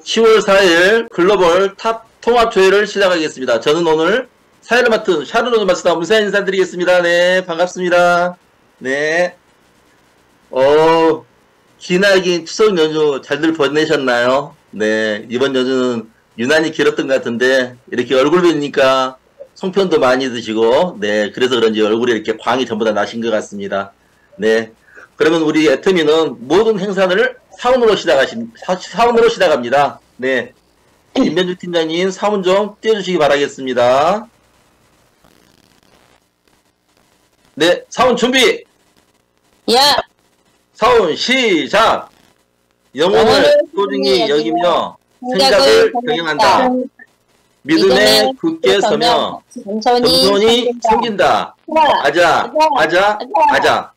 10월 4일 글로벌 TOP 통합조회를 시작하겠습니다. 저는 오늘 사회를 맡은 샤론로즈 마스터 문사 인사드리겠습니다. 네, 반갑습니다. 네. 어, 기나긴 추석 연휴 잘들 보내셨나요? 네, 이번 연휴는 유난히 길었던 것 같은데, 이렇게 얼굴 뵈니까 송편도 많이 드시고, 네, 그래서 그런지 얼굴에 이렇게 광이 전부 다 나신 것 같습니다. 네. 그러면 우리 애터미는 모든 행사를 사원으로 시작하신, 사, 사원으로 시작합니다. 네. 김변주 팀장님 사원 좀 띄워주시기 바라겠습니다. 네, 사원 준비! 예. 사원 시작! 영혼을 소중히 여기며 생각을 경영한다. 믿음에 굳게 서며 겸손히 섬긴다. 아자, 아자, 아자.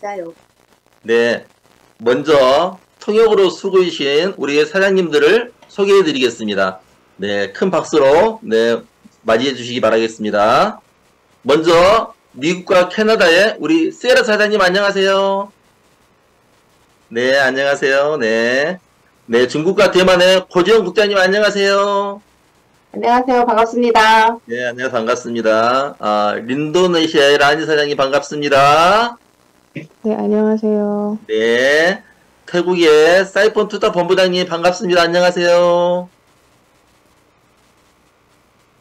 자요. 네. 먼저 통역으로 수고이신 우리 사장님들을 소개해 드리겠습니다. 네. 큰 박수로 네. 맞이해 주시기 바라겠습니다. 먼저 미국과 캐나다의 우리 세라 사장님 안녕하세요. 네, 안녕하세요. 네. 네, 중국과 대만의 고지영 국장님 안녕하세요. 안녕하세요. 반갑습니다. 네, 안녕하세요. 반갑습니다. 아, 인도네시아의 라니 사장님 반갑습니다. 네, 안녕하세요. 네. 태국의 사이폰 투타 본부장님 반갑습니다. 안녕하세요.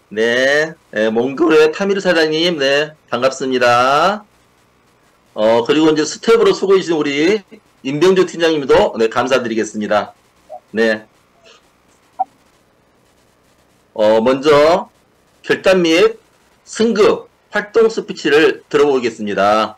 네. 네, 몽골의 타미르 사장님, 네, 반갑습니다. 어, 그리고 이제 스텝으로 수고해주신 우리 임병주 팀장님도, 네, 감사드리겠습니다. 네. 어, 먼저 결단 및 승급 활동 스피치를 들어보겠습니다.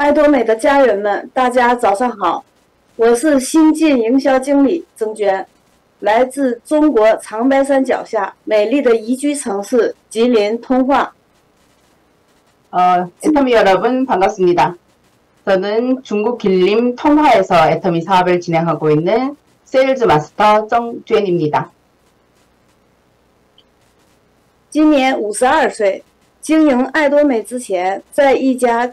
爱多美的家人们，大家早上好，我是新晋营销经理曾娟，来自中国长白山脚下美丽的宜居城市吉林通化。 어, 애터미 여러분 반갑습니다. 저는 중국 길림 통화에서 애터미 사업을 진행하고 있는 세일즈 마스터 정주현입니다. 今年五十二岁，经营爱多美之前，在一家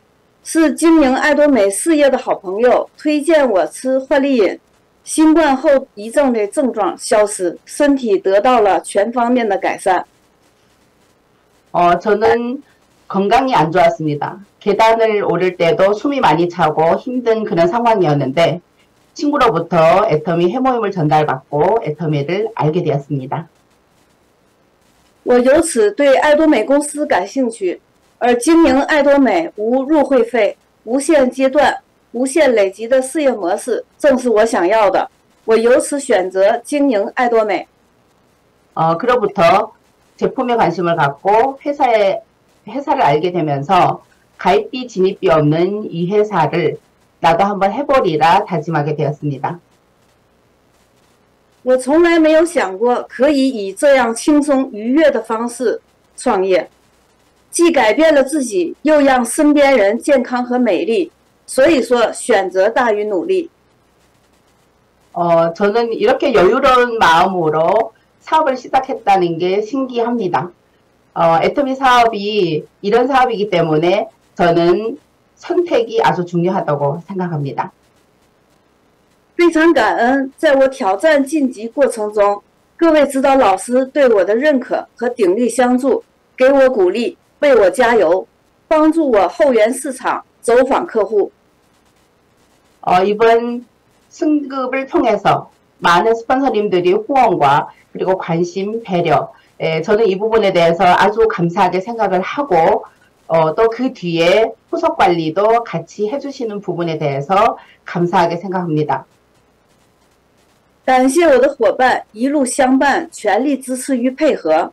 是经营爱多美事业的好朋友推荐我吃焕丽饮，新冠后遗症的症状消失，身体得到了全方面的改善。 어, 저는 건강이 안 좋았습니다. 계단을 오를 때도 숨이 많이 차고 힘든 그런 상황이었는데 친구로부터 애터미 해모임을 전달받고 애터미를 알게 되었습니다. 我由此对爱多美公司感兴趣， 而经营爱多美无入会费、无限阶段、无限累积的事业模式，正是我想要的。我由此选择经营爱多美。 어, 그로부터 제품에 관심을 갖고 회사에 회사를 알게 되면서 가입비 진입비 없는 이 회사를 나도 한번 해보리라 다짐하게 되었습니다. 我从来没有想过可以以这样轻松愉悦的方式创业， 既改变了自己，又让身边人健康和美丽。所以说，选择大于努力。 어, 저는 이렇게 여유로운 마음으로 사업을 시작했다는 게 신기합니다. 어, 애터미 사업이 이런 사업이기 때문에 저는 선택이 아주 중요하다고 생각합니다. 非常感恩，在我挑战晋级过程中，各位指导老师对我的认可和鼎力相助，给我鼓励， 为我加油，帮助我后援市场，走访客户。 어, 이번 승급을 통해서 많은 스폰서님들이 후원과 그리고 관심, 배려, 예, 저는 이 부분에 대해서 아주 감사하게 생각을 하고 어, 또 그 뒤에 후속 관리도 같이 해주시는 부분에 대해서 감사하게 생각합니다. 感谢我的伙伴一路相伴，全力支持与配合，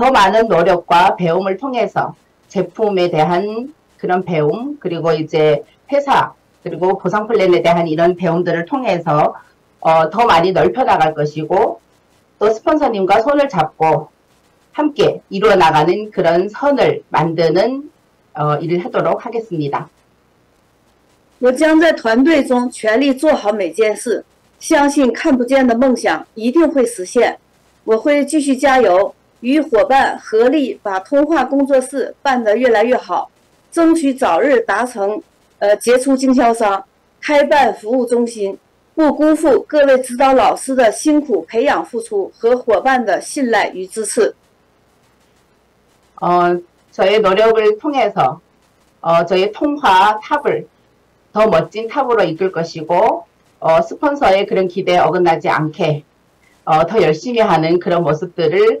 더 많은 노력과 배움을 통해서 제품에 대한 그런 배움, 그리고 이제 회사, 그리고 보상 플랜에 대한 이런 배움들을 통해서 어, 더 많이 넓혀 나갈 것이고 또 스폰서님과 손을 잡고 함께 이루어 나가는 그런 선을 만드는 어, 일을 하도록 하겠습니다. 我将在团队中全力做好每件事，相信看不见的梦想一定会实现。我会继续加油， 与伙伴合力把通话工作室办得越来越好，争取早日达成呃杰出经销商，开办服务中心，不辜负各位指导老师的辛苦培养付出和伙伴的信赖与支持。 어, 저의 노력을 통해서 어, 저의 통화 탑을 더 멋진 탑으로 이끌 것이고 어, 스폰서의 그런 기대에 어긋나지 않게 어, 더 열심히 하는 그런 모습들을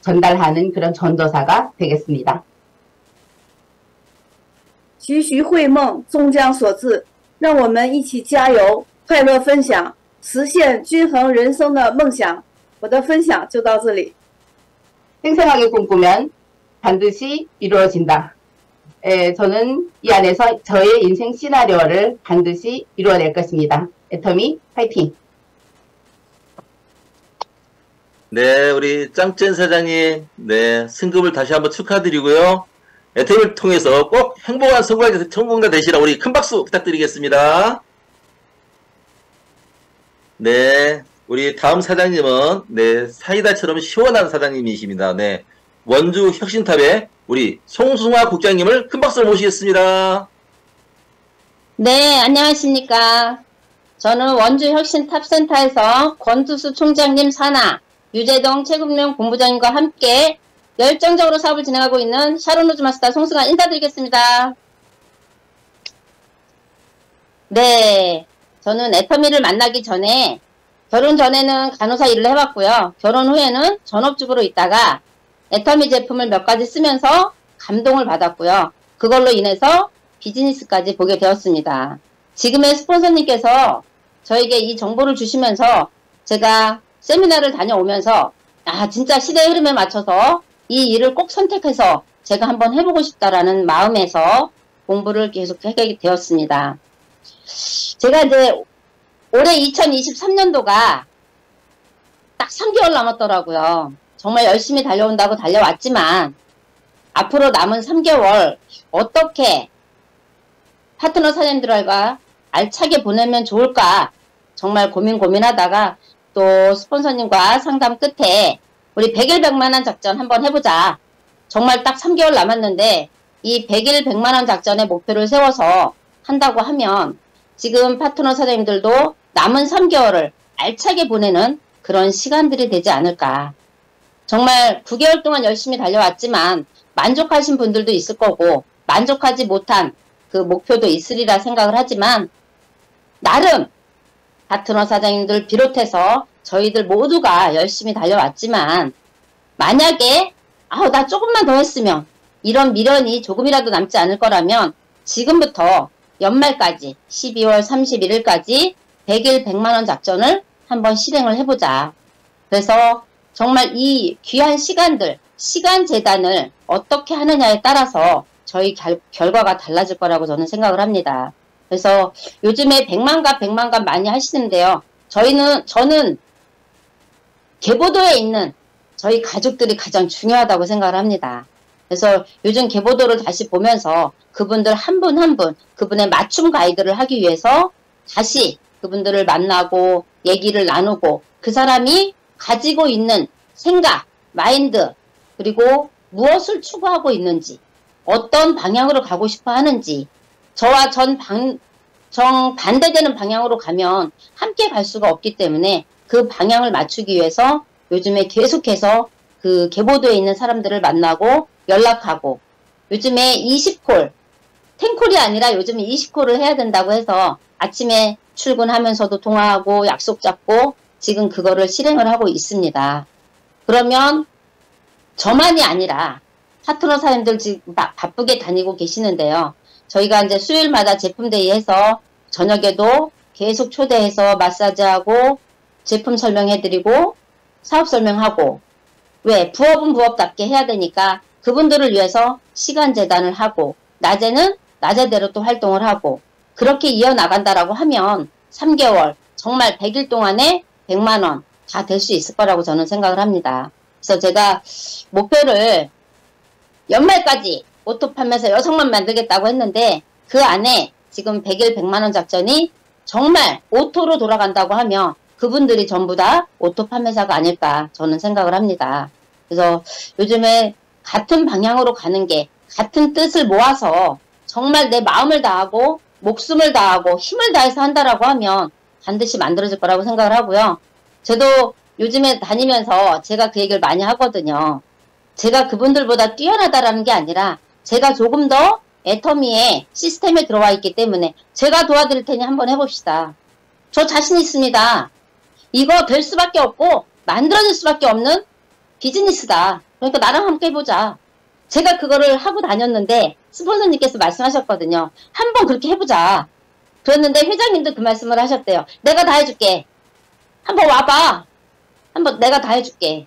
전달하는 그런 전도사가 되겠습니다. 徐徐会梦，终将所至。让我们一起加油，快乐分享，实现均衡人生的梦想。我的分享就到这里。 생생하게 꿈꾸면 반드시 이루어진다. 에, 저는 이 안에서 저의 인생 시나리오를 반드시 이루어낼 것입니다. 애터미 파이팅! 네, 우리 짱찐 사장님, 네, 승급을 다시 한번 축하드리고요. 애템을 통해서 꼭 행복한 성공자, 성공자 되시라 우리 큰 박수 부탁드리겠습니다. 네, 우리 다음 사장님은, 네, 사이다처럼 시원한 사장님이십니다. 네, 원주 혁신탑의 우리 송승화 국장님을 큰 박수로 모시겠습니다. 네, 안녕하십니까. 저는 원주 혁신탑센터에서 권두수 총장님 산하, 유재동 체급령 본부장님과 함께 열정적으로 사업을 진행하고 있는 샤론우즈 마스터 송승환 인사드리겠습니다. 네, 저는 애터미를 만나기 전에 결혼 전에는 간호사 일을 해봤고요. 결혼 후에는 전업주부로 있다가 애터미 제품을 몇 가지 쓰면서 감동을 받았고요. 그걸로 인해서 비즈니스까지 보게 되었습니다. 지금의 스폰서님께서 저에게 이 정보를 주시면서 제가 세미나를 다녀오면서 아 진짜 시대의 흐름에 맞춰서 이 일을 꼭 선택해서 제가 한번 해보고 싶다라는 마음에서 공부를 계속 하게 되었습니다. 제가 이제 올해 2023년도가 딱 3개월 남았더라고요. 정말 열심히 달려온다고 달려왔지만 앞으로 남은 3개월 어떻게 파트너 사장님들과 알차게 보내면 좋을까 정말 고민 고민하다가 또 스폰서님과 상담 끝에 우리 100일 100만원 작전 한번 해보자. 정말 딱 3개월 남았는데 이 100일 100만원 작전의 목표를 세워서 한다고 하면 지금 파트너 사장님들도 남은 3개월을 알차게 보내는 그런 시간들이 되지 않을까. 정말 9개월 동안 열심히 달려왔지만 만족하신 분들도 있을 거고 만족하지 못한 그 목표도 있으리라 생각을 하지만 나름 파트너 사장님들 비롯해서 저희들 모두가 열심히 달려왔지만 만약에 아우 나 조금만 더 했으면 이런 미련이 조금이라도 남지 않을 거라면 지금부터 연말까지 12월 31일까지 100일 100만원 작전을 한번 실행을 해보자. 그래서 정말 이 귀한 시간들, 시간 재단을 어떻게 하느냐에 따라서 저희 결, 결과가 달라질 거라고 저는 생각을 합니다. 그래서 요즘에 100만갑, 100만갑 많이 하시는데요. 저희는, 저는 계보도에 있는 저희 가족들이 가장 중요하다고 생각을 합니다. 그래서 요즘 계보도를 다시 보면서 그분들 한 분 한 분 그분의 맞춤 가이드를 하기 위해서 다시 그분들을 만나고 얘기를 나누고 그 사람이 가지고 있는 생각, 마인드 그리고 무엇을 추구하고 있는지 어떤 방향으로 가고 싶어 하는지 저와 전 방, 정 반대되는 방향으로 가면 함께 갈 수가 없기 때문에 그 방향을 맞추기 위해서 요즘에 계속해서 그 계보도에 있는 사람들을 만나고 연락하고 요즘에 20콜 10콜이 아니라 요즘에 20콜을 해야 된다고 해서 아침에 출근하면서도 통화하고 약속 잡고 지금 그거를 실행을 하고 있습니다. 그러면 저만이 아니라 파트너 사람들 지금 바, 바쁘게 다니고 계시는데요. 저희가 이제 수요일마다 제품데이 해서 저녁에도 계속 초대해서 마사지하고 제품 설명해드리고 사업 설명하고 왜 부업은 부업답게 해야 되니까 그분들을 위해서 시간 재단을 하고 낮에는 낮에대로 또 활동을 하고 그렇게 이어나간다라고 하면 3개월 정말 100일 동안에 100만원 다 될 수 있을 거라고 저는 생각을 합니다. 그래서 제가 목표를 연말까지 오토 판매사 여섯 명만 만들겠다고 했는데 그 안에 지금 100일 100만원 작전이 정말 오토로 돌아간다고 하면 그분들이 전부 다 오토 판매사가 아닐까 저는 생각을 합니다. 그래서 요즘에 같은 방향으로 가는 게 같은 뜻을 모아서 정말 내 마음을 다하고 목숨을 다하고 힘을 다해서 한다라고 하면 반드시 만들어질 거라고 생각을 하고요. 저도 요즘에 다니면서 제가 그 얘기를 많이 하거든요. 제가 그분들보다 뛰어나다라는 게 아니라 제가 조금 더 애터미의 시스템에 들어와 있기 때문에 제가 도와드릴 테니 한번 해봅시다. 저 자신 있습니다. 이거 될 수밖에 없고 만들어질 수밖에 없는 비즈니스다. 그러니까 나랑 함께 해보자. 제가 그거를 하고 다녔는데 스폰서님께서 말씀하셨거든요. 한번 그렇게 해보자. 그랬는데 회장님도 그 말씀을 하셨대요. 내가 다 해줄게. 한번 와봐. 한번 내가 다 해줄게.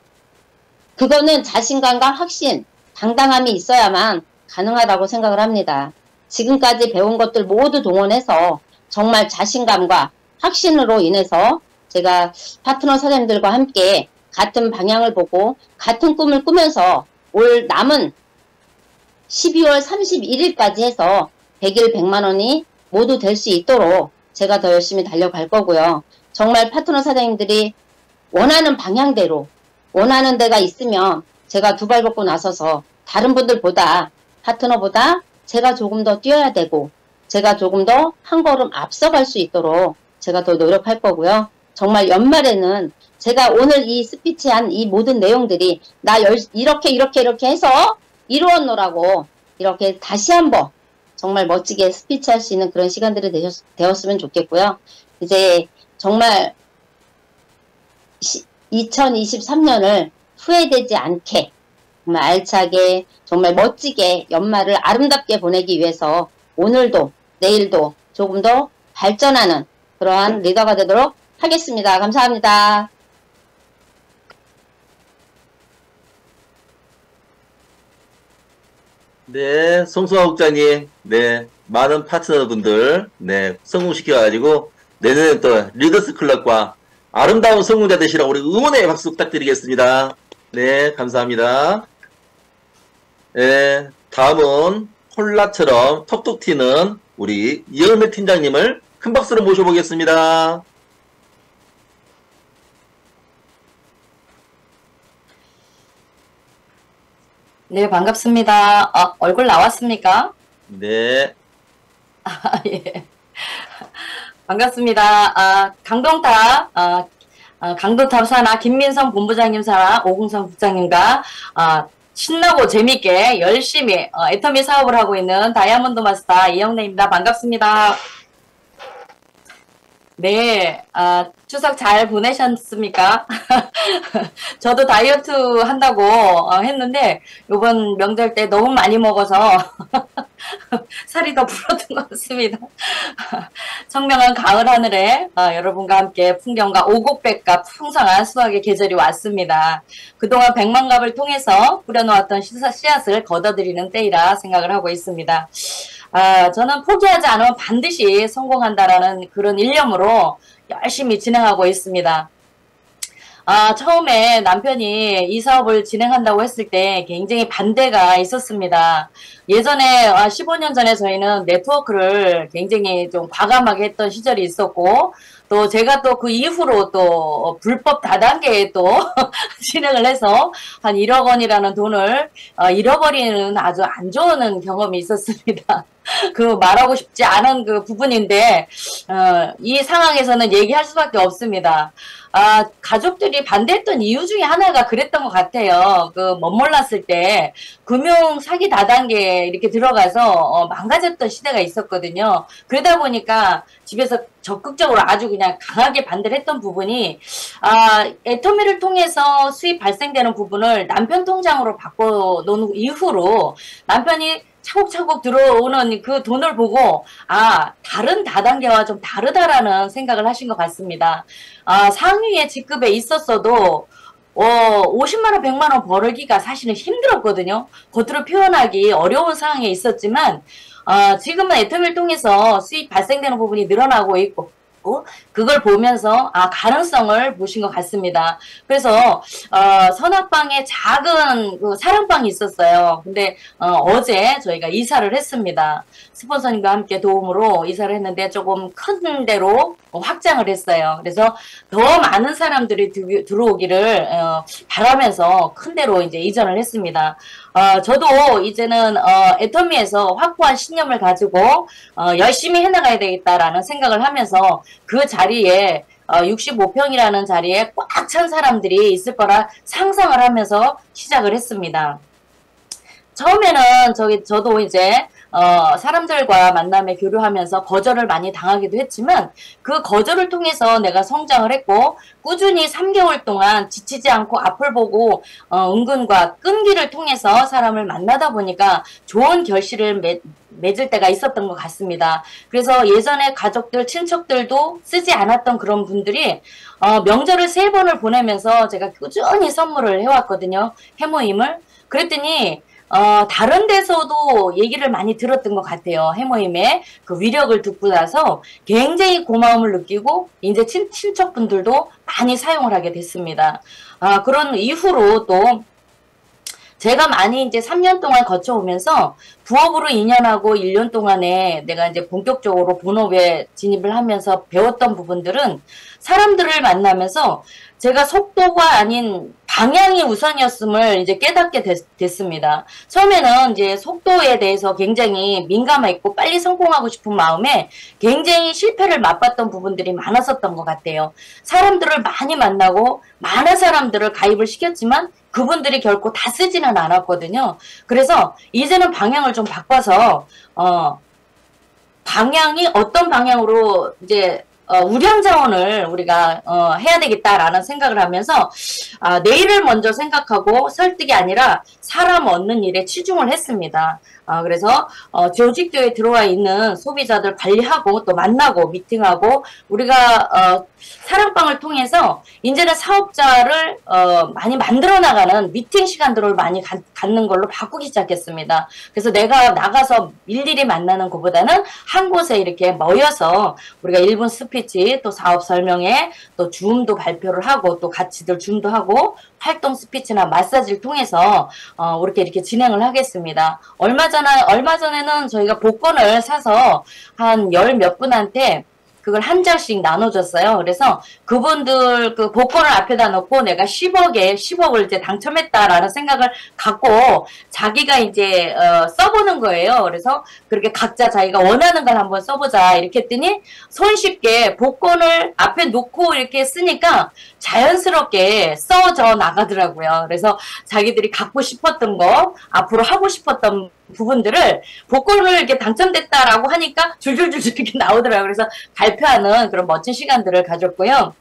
그거는 자신감과 확신, 당당함이 있어야만 가능하다고 생각을 합니다. 지금까지 배운 것들 모두 동원해서 정말 자신감과 확신으로 인해서 제가 파트너 사장님들과 함께 같은 방향을 보고 같은 꿈을 꾸면서 올 남은 12월 31일까지 해서 100일 100만원이 모두 될 수 있도록 제가 더 열심히 달려갈 거고요. 정말 파트너 사장님들이 원하는 방향대로 원하는 데가 있으면 제가 두발 벗고 나서서 다른 분들보다 파트너보다 제가 조금 더 뛰어야 되고 제가 조금 더 한 걸음 앞서갈 수 있도록 제가 더 노력할 거고요. 정말 연말에는 제가 오늘 이 스피치한 이 모든 내용들이 나 열, 이렇게 이렇게 이렇게 해서 이루었노라고 이렇게 다시 한번 정말 멋지게 스피치할 수 있는 그런 시간들이 되셨, 되었으면 좋겠고요. 이제 정말 2023년을 후회되지 않게 정말 알차게 정말 멋지게 연말을 아름답게 보내기 위해서 오늘도 내일도 조금 더 발전하는 그러한 리더가 되도록 하겠습니다. 감사합니다. 네, 송수아 국장님, 네, 많은 파트너분들, 네, 성공시켜가지고, 내년에 또 리더스 클럽과 아름다운 성공자 되시라고 우리 응원의 박수 부탁드리겠습니다. 네, 감사합니다. 네, 다음은 콜라처럼 톡톡 튀는 우리 이영배 팀장님을 큰 박수로 모셔보겠습니다. 네, 반갑습니다. 아, 얼굴 나왔습니까? 네, 아, 예. 반갑습니다. 아, 강동탑, 아, 아, 강동탑 산하 김민성 본부장님 산하 오궁성 국장님과 아, 신나고 재밌게 열심히 어, 애터미 사업을 하고 있는 다이아몬드 마스터 이영래입니다. 반갑습니다. 네, 아, 추석 잘 보내셨습니까? 저도 다이어트 한다고 어, 했는데 이번 명절 때 너무 많이 먹어서 살이 더 불었던 것 같습니다. 청명한 가을 하늘에 어, 여러분과 함께 풍경과 오곡백과 풍성한 수확의 계절이 왔습니다. 그동안 백만갑을 통해서 뿌려놓았던 씨앗을 걷어들이는 때이라 생각을 하고 있습니다. 아, 저는 포기하지 않으면 반드시 성공한다라는 그런 일념으로 열심히 진행하고 있습니다. 아, 처음에 남편이 이 사업을 진행한다고 했을 때 굉장히 반대가 있었습니다. 예전에, 아, 15년 전에 저희는 네트워크를 굉장히 좀 과감하게 했던 시절이 있었고, 또 제가 또 그 이후로 또 불법 다단계에 또 진행을 해서 한 1억 원이라는 돈을 어, 잃어버리는 아주 안 좋은 경험이 있었습니다. 그 말하고 싶지 않은 그 부분인데, 어, 이 상황에서는 얘기할 수밖에 없습니다. 아, 가족들이 반대했던 이유 중에 하나가 그랬던 것 같아요. 그, 멋몰랐을 때, 금융 사기 다단계에 이렇게 들어가서, 어, 망가졌던 시대가 있었거든요. 그러다 보니까 집에서 적극적으로 아주 그냥 강하게 반대를 했던 부분이, 아, 애터미를 통해서 수입 발생되는 부분을 남편 통장으로 바꿔놓은 이후로 남편이 차곡차곡 들어오는 그 돈을 보고 아 다른 다단계와 좀 다르다라는 생각을 하신 것 같습니다. 아 상위의 직급에 있었어도 어 50만 원, 100만 원 벌기가 사실은 힘들었거든요. 겉으로 표현하기 어려운 상황에 있었지만 어, 지금은 애터미를 통해서 수입 발생되는 부분이 늘어나고 있고 있고 그걸 보면서 아 가능성을 보신 것 같습니다. 그래서 어, 선악방에 작은 그 사랑방이 있었어요. 근데 어, 제 저희가 이사를 했습니다. 스폰서님과 함께 도움으로 이사를 했는데 조금 큰 데로 확장을 했어요. 그래서 더 많은 사람들이 들- 들어오기를 어, 바라면서 큰 데로 이제 이전을 했습니다. 어, 저도 이제는 어, 애터미에서 확고한 신념을 가지고 어, 열심히 해나가야 되겠다라는 생각을 하면서 그 자리에 어, 65평이라는 자리에 꽉 찬 사람들이 있을 거라 상상을 하면서 시작을 했습니다. 처음에는 저기 저도 이제 어, 사람들과 만남에 교류하면서 거절을 많이 당하기도 했지만 그 거절을 통해서 내가 성장을 했고 꾸준히 3개월 동안 지치지 않고 앞을 보고 어, 은근과 끈기를 통해서 사람을 만나다 보니까 좋은 결실을 맺, 맺을 때가 있었던 것 같습니다. 그래서 예전에 가족들, 친척들도 쓰지 않았던 그런 분들이 어, 명절을 세 번을 보내면서 제가 꾸준히 선물을 해왔거든요. 해모임을. 그랬더니 어, 다른 데서도 얘기를 많이 들었던 것 같아요. 해모임의 그 위력을 듣고 나서 굉장히 고마움을 느끼고 이제 친, 친척분들도 많이 사용을 하게 됐습니다. 아, 그런 이후로 또 제가 많이 이제 3년 동안 거쳐오면서 부업으로 2년하고 1년 동안에 내가 이제 본격적으로 본업에 진입을 하면서 배웠던 부분들은 사람들을 만나면서 제가 속도가 아닌 방향이 우선이었음을 이제 깨닫게 됐, 습니다 처음에는 이제 속도에 대해서 굉장히 민감했고 빨리 성공하고 싶은 마음에 굉장히 실패를 맛봤던 부분들이 많았었던 것 같아요. 사람들을 많이 만나고 많은 사람들을 가입을 시켰지만 그분들이 결코 다 쓰지는 않았거든요. 그래서 이제는 방향을 좀 바꿔서 어 방향이 어떤 방향으로 이제 어, 우량 자원을 우리가 어, 해야 되겠다라는 생각을 하면서 아, 내일을 먼저 생각하고 설득이 아니라 사람 얻는 일에 치중을 했습니다. 어, 그래서 어, 조직도에 들어와 있는 소비자들 관리하고 또 만나고 미팅하고 우리가 어, 사랑방을 통해서 이제는 사업자를 어, 많이 만들어 나가는 미팅 시간들을 많이 가, 갖는 걸로 바꾸기 시작했습니다. 그래서 내가 나가서 일일이 만나는 것보다는 한 곳에 이렇게 모여서 우리가 1분 스피치 또 사업 설명회 또 줌도 발표를 하고 또 같이들 줌도 하고 활동 스피치나 메시지를 통해서 어, 이렇게 이렇게 진행을 하겠습니다. 얼마 전에 얼마 전에는 저희가 복권을 사서 한 열 몇 분한테 그걸 한 장씩 나눠줬어요. 그래서 그분들 그 복권을 앞에다 놓고 내가 10억에 10억을 이제 당첨했다라는 생각을 갖고 자기가 이제 어, 써보는 거예요. 그래서 그렇게 각자 자기가 원하는 걸 한번 써보자 이렇게 했더니 손쉽게 복권을 앞에 놓고 이렇게 쓰니까 자연스럽게 써져 나가더라고요. 그래서 자기들이 갖고 싶었던 거 앞으로 하고 싶었던 부분들을 복권을 이렇게 당첨됐다라고 하니까 줄줄줄 이렇게 나오더라고요. 그래서 발표하는 그런 멋진 시간들을 가졌고요.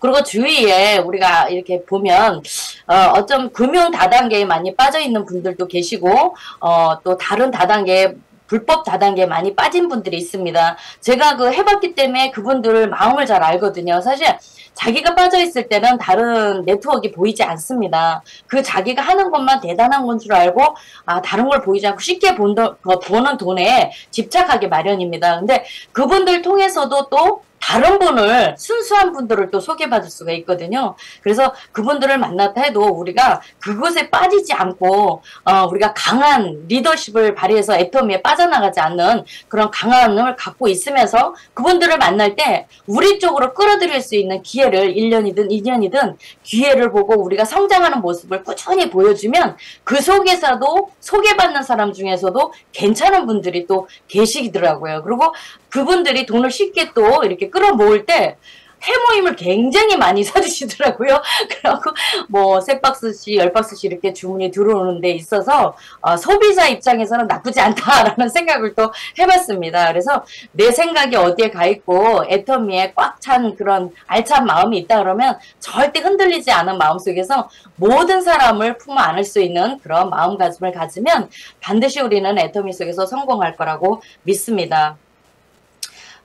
그리고 주위에 우리가 이렇게 보면 어, 어쩜 금융 다단계에 많이 빠져 있는 분들도 계시고 어, 또 다른 다단계에 불법 다단계에 많이 빠진 분들이 있습니다. 제가 그 해봤기 때문에 그분들 마음을 잘 알거든요. 사실 자기가 빠져 있을 때는 다른 네트워크가 보이지 않습니다. 그 자기가 하는 것만 대단한 건 줄 알고 아 다른 걸 보이지 않고 쉽게 본 돈, 버는 돈에 집착하기 마련입니다. 근데 그분들 통해서도 또 다른 분을 순수한 분들을 또 소개받을 수가 있거든요. 그래서 그분들을 만났다 해도 우리가 그것에 빠지지 않고 어, 우리가 강한 리더십을 발휘해서 애터미에 빠져나가지 않는 그런 강함을 갖고 있으면서 그분들을 만날 때 우리 쪽으로 끌어들일 수 있는 기회를 1년이든 2년이든 기회를 보고 우리가 성장하는 모습을 꾸준히 보여주면 그 속에서도 소개받는 사람 중에서도 괜찮은 분들이 또 계시더라고요. 그리고 그분들이 돈을 쉽게 또 이렇게 끌어모을 때 해모임을 굉장히 많이 사주시더라고요. 그래갖고 뭐 세 박스씩 열 박스씩 이렇게 주문이 들어오는 데 있어서 어, 소비자 입장에서는 나쁘지 않다라는 생각을 또 해봤습니다. 그래서 내 생각이 어디에 가 있고 애터미에 꽉 찬 그런 알찬 마음이 있다 그러면 절대 흔들리지 않은 마음 속에서 모든 사람을 품어 안을 수 있는 그런 마음가짐을 가지면 반드시 우리는 애터미 속에서 성공할 거라고 믿습니다.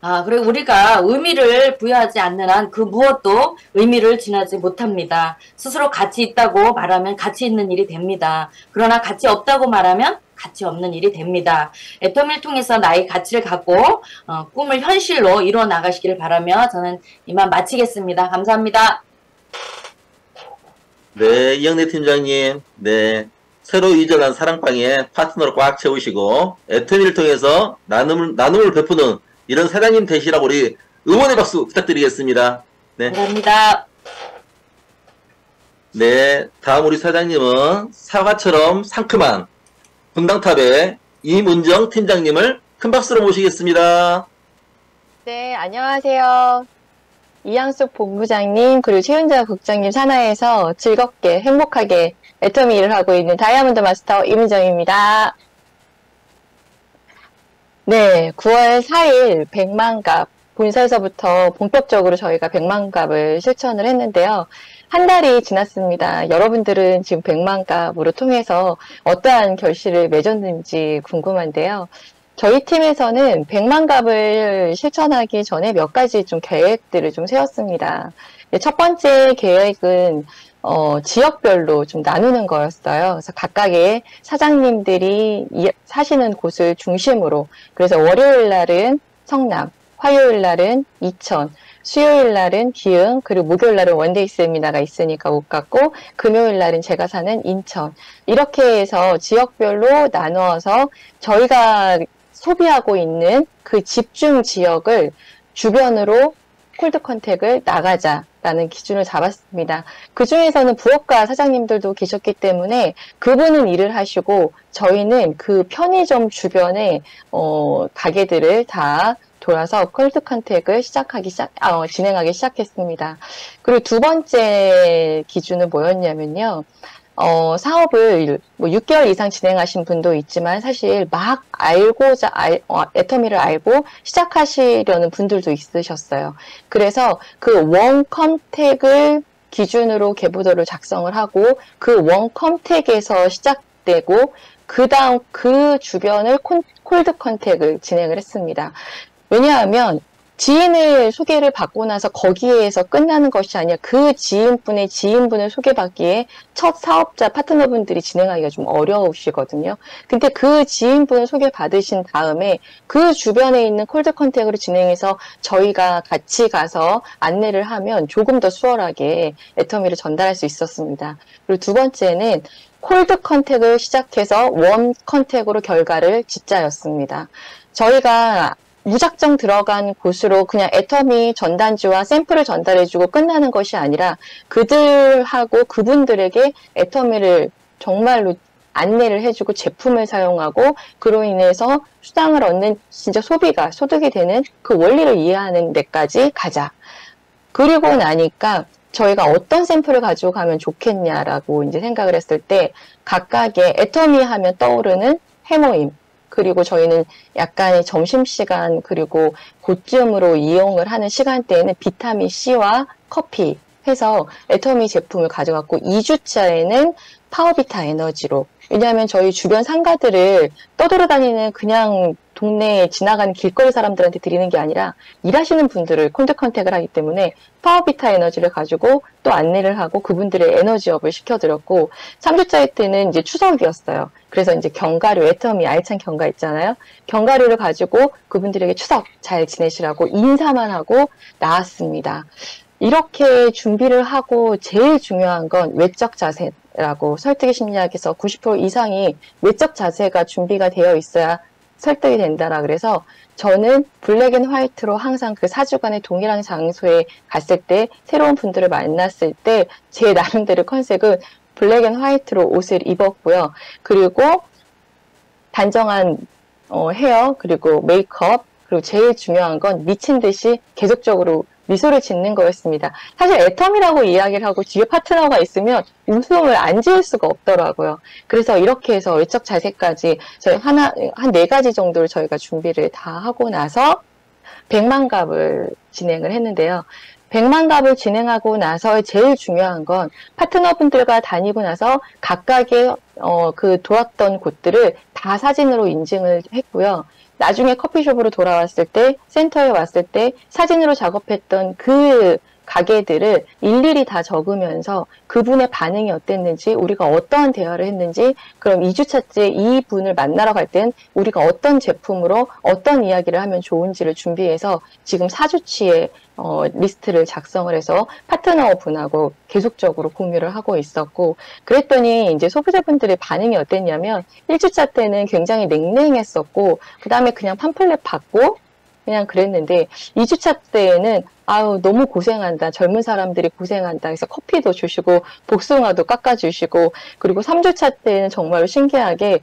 아, 그리고 우리가 의미를 부여하지 않는 한 그 무엇도 의미를 지나지 못합니다. 스스로 가치 있다고 말하면 가치 있는 일이 됩니다. 그러나 가치 없다고 말하면 가치 없는 일이 됩니다. 애터미를 통해서 나의 가치를 갖고 어, 꿈을 현실로 이루어 나가시기를 바라며 저는 이만 마치겠습니다. 감사합니다. 네, 이영래 팀장님. 네. 새로 이전한 사랑방에 파트너를 꽉 채우시고 애터미를 통해서 나눔을, 나눔을 베푸는 이런 사장님 되시라고 우리 응원의 박수 부탁드리겠습니다. 네. 감사합니다. 네. 다음 우리 사장님은 사과처럼 상큼한 분당탑의 이문정 팀장님을 큰 박수로 모시겠습니다. 네, 안녕하세요. 이양숙 본부장님, 그리고 최윤자 국장님 산하에서 즐겁게, 행복하게 애터미 일을 하고 있는 다이아몬드 마스터 이문정입니다. 네, 9월 4일 100만갑 본사에서부터 본격적으로 저희가 100만갑을 실천을 했는데요. 한 달이 지났습니다. 여러분들은 지금 100만갑으로 통해서 어떠한 결실을 맺었는지 궁금한데요. 저희 팀에서는 100만갑을 실천하기 전에 몇 가지 좀 계획들을 좀 세웠습니다. 첫 번째 계획은 어, 지역별로 좀 나누는 거였어요. 그래서 각각의 사장님들이 이- 사시는 곳을 중심으로 그래서 월요일 날은 성남, 화요일 날은 이천, 수요일 날은 기흥, 그리고 목요일 날은 one day 세미나가 있으니까 못 갔고, 금요일 날은 제가 사는 인천. 이렇게 해서 지역별로 나누어서 저희가 소비하고 있는 그 집중 지역을 주변으로 cold contact를 나가자 라는 기준을 잡았습니다. 그 중에서는 부업가 사장님들도 계셨기 때문에 그분은 일을 하시고 저희는 그 편의점 주변에 어, 가게들을 다 돌아서 cold contact를 시작하기 시작, 어, 진행하기 시작했습니다. 그리고 두 번째 기준은 뭐였냐면요. 어, 사업을 뭐 6개월 이상 진행하신 분도 있지만 사실 막 알고자, 알, 어, 애터미를 알고 시작하시려는 분들도 있으셨어요. 그래서 그 원 컴택을 기준으로 계보도를 작성을 하고 그 원 컴택에서 시작되고 그 다음 그 주변을 콘- cold contact를 진행을 했습니다. 왜냐하면 지인을 소개를 받고 나서 거기에서 끝나는 것이 아니라 그 지인분의 지인분을 소개받기에 첫 사업자 파트너분들이 진행하기가 좀 어려우시거든요. 근데 그 지인분을 소개받으신 다음에 그 주변에 있는 cold contact로 진행해서 저희가 같이 가서 안내를 하면 조금 더 수월하게 애터미를 전달할 수 있었습니다. 그리고 두 번째는 cold contact를 시작해서 warm contact로 결과를 짓자였습니다. 저희가 무작정 들어간 곳으로 그냥 애터미 전단지와 샘플을 전달해주고 끝나는 것이 아니라 그들하고 그분들에게 애터미를 정말로 안내를 해주고 제품을 사용하고 그로 인해서 수당을 얻는 진짜 소비가 소득이 되는 그 원리를 이해하는 데까지 가자. 그리고 나니까 저희가 어떤 샘플을 가지고 가면 좋겠냐라고 이제 생각을 했을 때 각각의 애터미 하면 떠오르는 헤모힘 그리고 저희는 약간의 점심시간 그리고 고쯤으로 이용을 하는 시간대에는 비타민 C와 커피 해서 애터미 제품을 가져갔고 2주차에는 파워비타 에너지로. 왜냐하면 저희 주변 상가들을 떠돌아다니는 그냥 동네에 지나가는 길거리 사람들한테 드리는 게 아니라 일하시는 분들을 cold contact를 하기 때문에 파워비타 에너지를 가지고 또 안내를 하고 그분들의 에너지 up을 시켜드렸고 3주차일 때는 이제 추석이었어요. 그래서 이제 견과류, 애터미 알찬 견과 있잖아요. 견과류를 가지고 그분들에게 추석 잘 지내시라고 인사만 하고 나왔습니다. 이렇게 준비를 하고 제일 중요한 건 외적 자세라고 설득의 심리학에서 90% 이상이 외적 자세가 준비가 되어 있어야 설득이 된다라 그래서 저는 black and white로 항상 그 사주간의 동일한 장소에 갔을 때 새로운 분들을 만났을 때 제 나름대로 컨셉은 black and white로 옷을 입었고요. 그리고 단정한 어, 헤어 그리고 메이크업 그리고 제일 중요한 건 미친 듯이 계속적으로 미소를 짓는 거였습니다. 사실 애터미라고 이야기를 하고 뒤에 파트너가 있으면 웃음을 안 지을 수가 없더라고요. 그래서 이렇게 해서 외적 자세까지 저희 하나 한 네 가지 정도를 저희가 준비를 다 하고 나서 백만갑을 진행을 했는데요. 백만갑을 진행하고 나서 제일 중요한 건 파트너분들과 다니고 나서 각각의 어, 그 돌았던 곳들을 다 사진으로 인증을 했고요. 나중에 커피숍으로 돌아왔을 때, 센터에 왔을 때 사진으로 작업했던 그 가게들을 일일이 다 적으면서 그분의 반응이 어땠는지, 우리가 어떠한 대화를 했는지, 그럼 2주차 때이 분을 만나러 갈 땐 우리가 어떤 제품으로 어떤 이야기를 하면 좋은지를 준비해서 지금 4주치의 어, 리스트를 작성을 해서 파트너 분하고 계속적으로 공유를 하고 있었고, 그랬더니 이제 소비자분들의 반응이 어땠냐면, 1주차 때는 굉장히 냉랭했었고, 그 다음에 그냥 팜플렛 받고, 그냥 그랬는데, 2주차 때에는 아유, 너무 고생한다. 젊은 사람들이 고생한다. 그래서 커피도 주시고, 복숭아도 깎아주시고, 그리고 3주차 때는 정말로 신기하게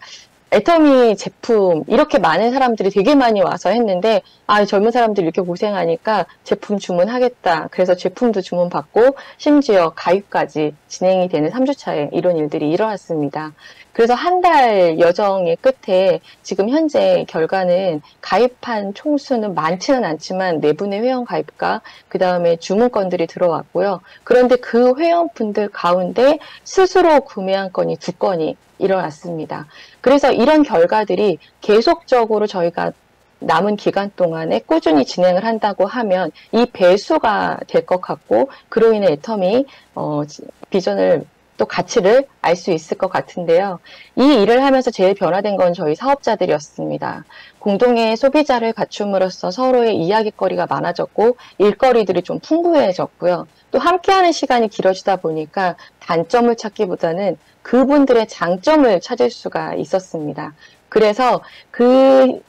애터미 제품, 이렇게 많은 사람들이 되게 많이 와서 했는데, 아, 젊은 사람들이 이렇게 고생하니까 제품 주문하겠다. 그래서 제품도 주문받고, 심지어 가입까지 진행이 되는 3주차에 이런 일들이 일어났습니다. 그래서 한 달 여정의 끝에 지금 현재 결과는 가입한 총수는 많지는 않지만 네 분의 회원 가입과 그 다음에 주문건들이 들어왔고요. 그런데 그 회원분들 가운데 스스로 구매한 건이 두 건이 일어났습니다. 그래서 이런 결과들이 계속적으로 저희가 남은 기간 동안에 꾸준히 진행을 한다고 하면 이 배수가 될 것 같고 그로 인해 애텀이 어, 비전을 또 가치를 알 수 있을 것 같은데요. 이 일을 하면서 제일 변화된 건 저희 사업자들이었습니다. 공동의 소비자를 갖춤으로써 서로의 이야기거리가 많아졌고 일거리들이 좀 풍부해졌고요. 또 함께하는 시간이 길어지다 보니까 단점을 찾기보다는 그분들의 장점을 찾을 수가 있었습니다. 그래서 그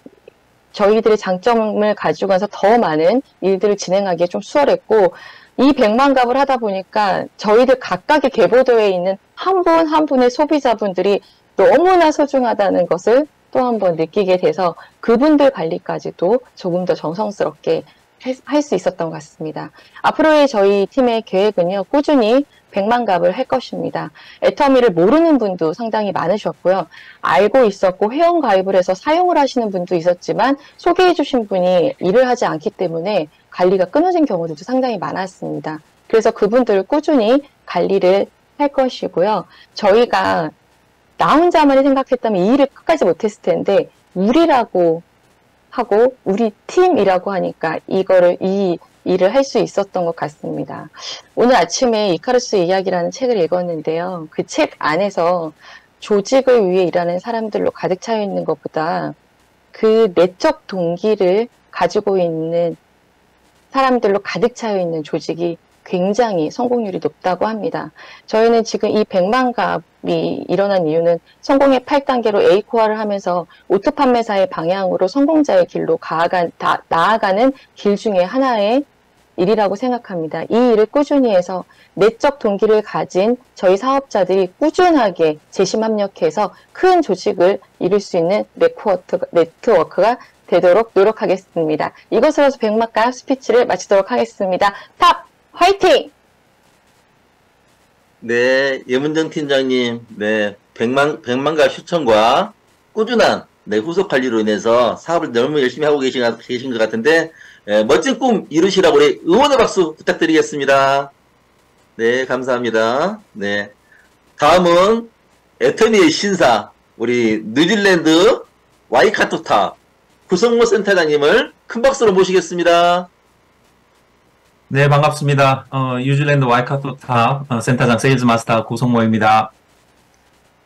저희들의 장점을 가지고 가서 더 많은 일들을 진행하기에 좀 수월했고 이 백만갑을 하다 보니까 저희들 각각의 계보도에 있는 한분한 분의 소비자분들이 너무나 소중하다는 것을 또 한 번 느끼게 돼서 그분들 관리까지도 조금 더 정성스럽게 할 수 있었던 것 같습니다. 앞으로의 저희 팀의 계획은요, 꾸준히 100만 갑을 할 것입니다. 애터미를 모르는 분도 상당히 많으셨고요. 알고 있었고 회원 가입을 해서 사용을 하시는 분도 있었지만 소개해 주신 분이 일을 하지 않기 때문에 관리가 끊어진 경우들도 상당히 많았습니다. 그래서 그분들을 꾸준히 관리를 할 것이고요. 저희가 나 혼자만이 생각했다면 이 일을 끝까지 못했을 텐데 우리라고 하고 우리 팀이라고 하니까 이거를 이 일을 할 수 있었던 것 같습니다. 오늘 아침에 이카루스 이야기라는 책을 읽었는데요. 그 책 안에서 조직을 위해 일하는 사람들로 가득 차여 있는 것보다 그 내적 동기를 가지고 있는 사람들로 가득 차여 있는 조직이 굉장히 성공률이 높다고 합니다. 저희는 지금 이 100만 갑이 일어난 이유는 성공의 8단계로 A core를 하면서 auto 판매사의 방향으로 성공자의 길로 가아간, 다, 나아가는 길 중에 하나의 일이라고 생각합니다. 이 일을 꾸준히 해서 내적 동기를 가진 저희 사업자들이 꾸준하게 제심 합력해서 큰 조직을 이룰 수 있는 네트워크, 네트워크가 되도록 노력하겠습니다. 이것으로서 100만갑 스피치를 마치도록 하겠습니다. 탑! 화이팅! 네, 예문정 팀장님, 네, 100만, 100만갑 추천과 꾸준한 네, 후속 관리로 인해서 사업을 너무 열심히 하고 계신, 계신 것 같은데, 예, 멋진 꿈 이루시라고 우리 응원의 박수 부탁드리겠습니다. 네, 감사합니다. 네. 다음은 애터미의 신사, 우리 뉴질랜드 와이카토 탑 구성모 센터장님을 큰 박수로 모시겠습니다. 네, 반갑습니다. 어, 뉴질랜드 와이카토 탑 어, 센터장 sales master 구성모입니다.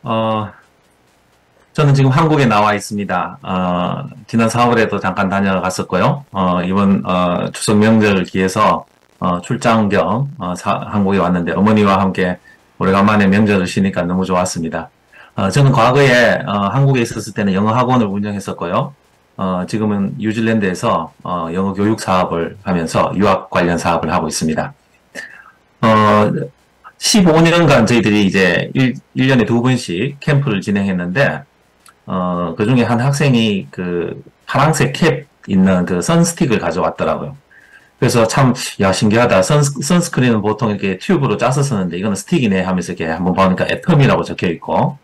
어, 저는 지금 한국에 나와 있습니다. 어, 지난 4월에도 잠깐 다녀갔었고요. 어, 이번 어, 추석 명절을 기해서 어, 출장 겸 어, 사- 한국에 왔는데 어머니와 함께 오래간만에 명절을 쉬니까 너무 좋았습니다. 어, 저는 과거에 어, 한국에 있었을 때는 영어 학원을 운영했었고요. 어, 지금은 뉴질랜드에서 어, 영어 교육 사업을 하면서 유학 관련 사업을 하고 있습니다. 어, 15년간 저희들이 이제 1, 년에 두 번씩 캠프를 진행했는데, 어, 그 중에 한 학생이 그 파랑색 캡 있는 그 선스틱을 가져왔더라고요. 그래서 참, 야, 신기하다. sun, sunscreen은 보통 이렇게 튜브로 짜서 쓰는데 이거는 스틱이네 하면서 이렇게 한번 보니까 애터미라고 적혀 있고,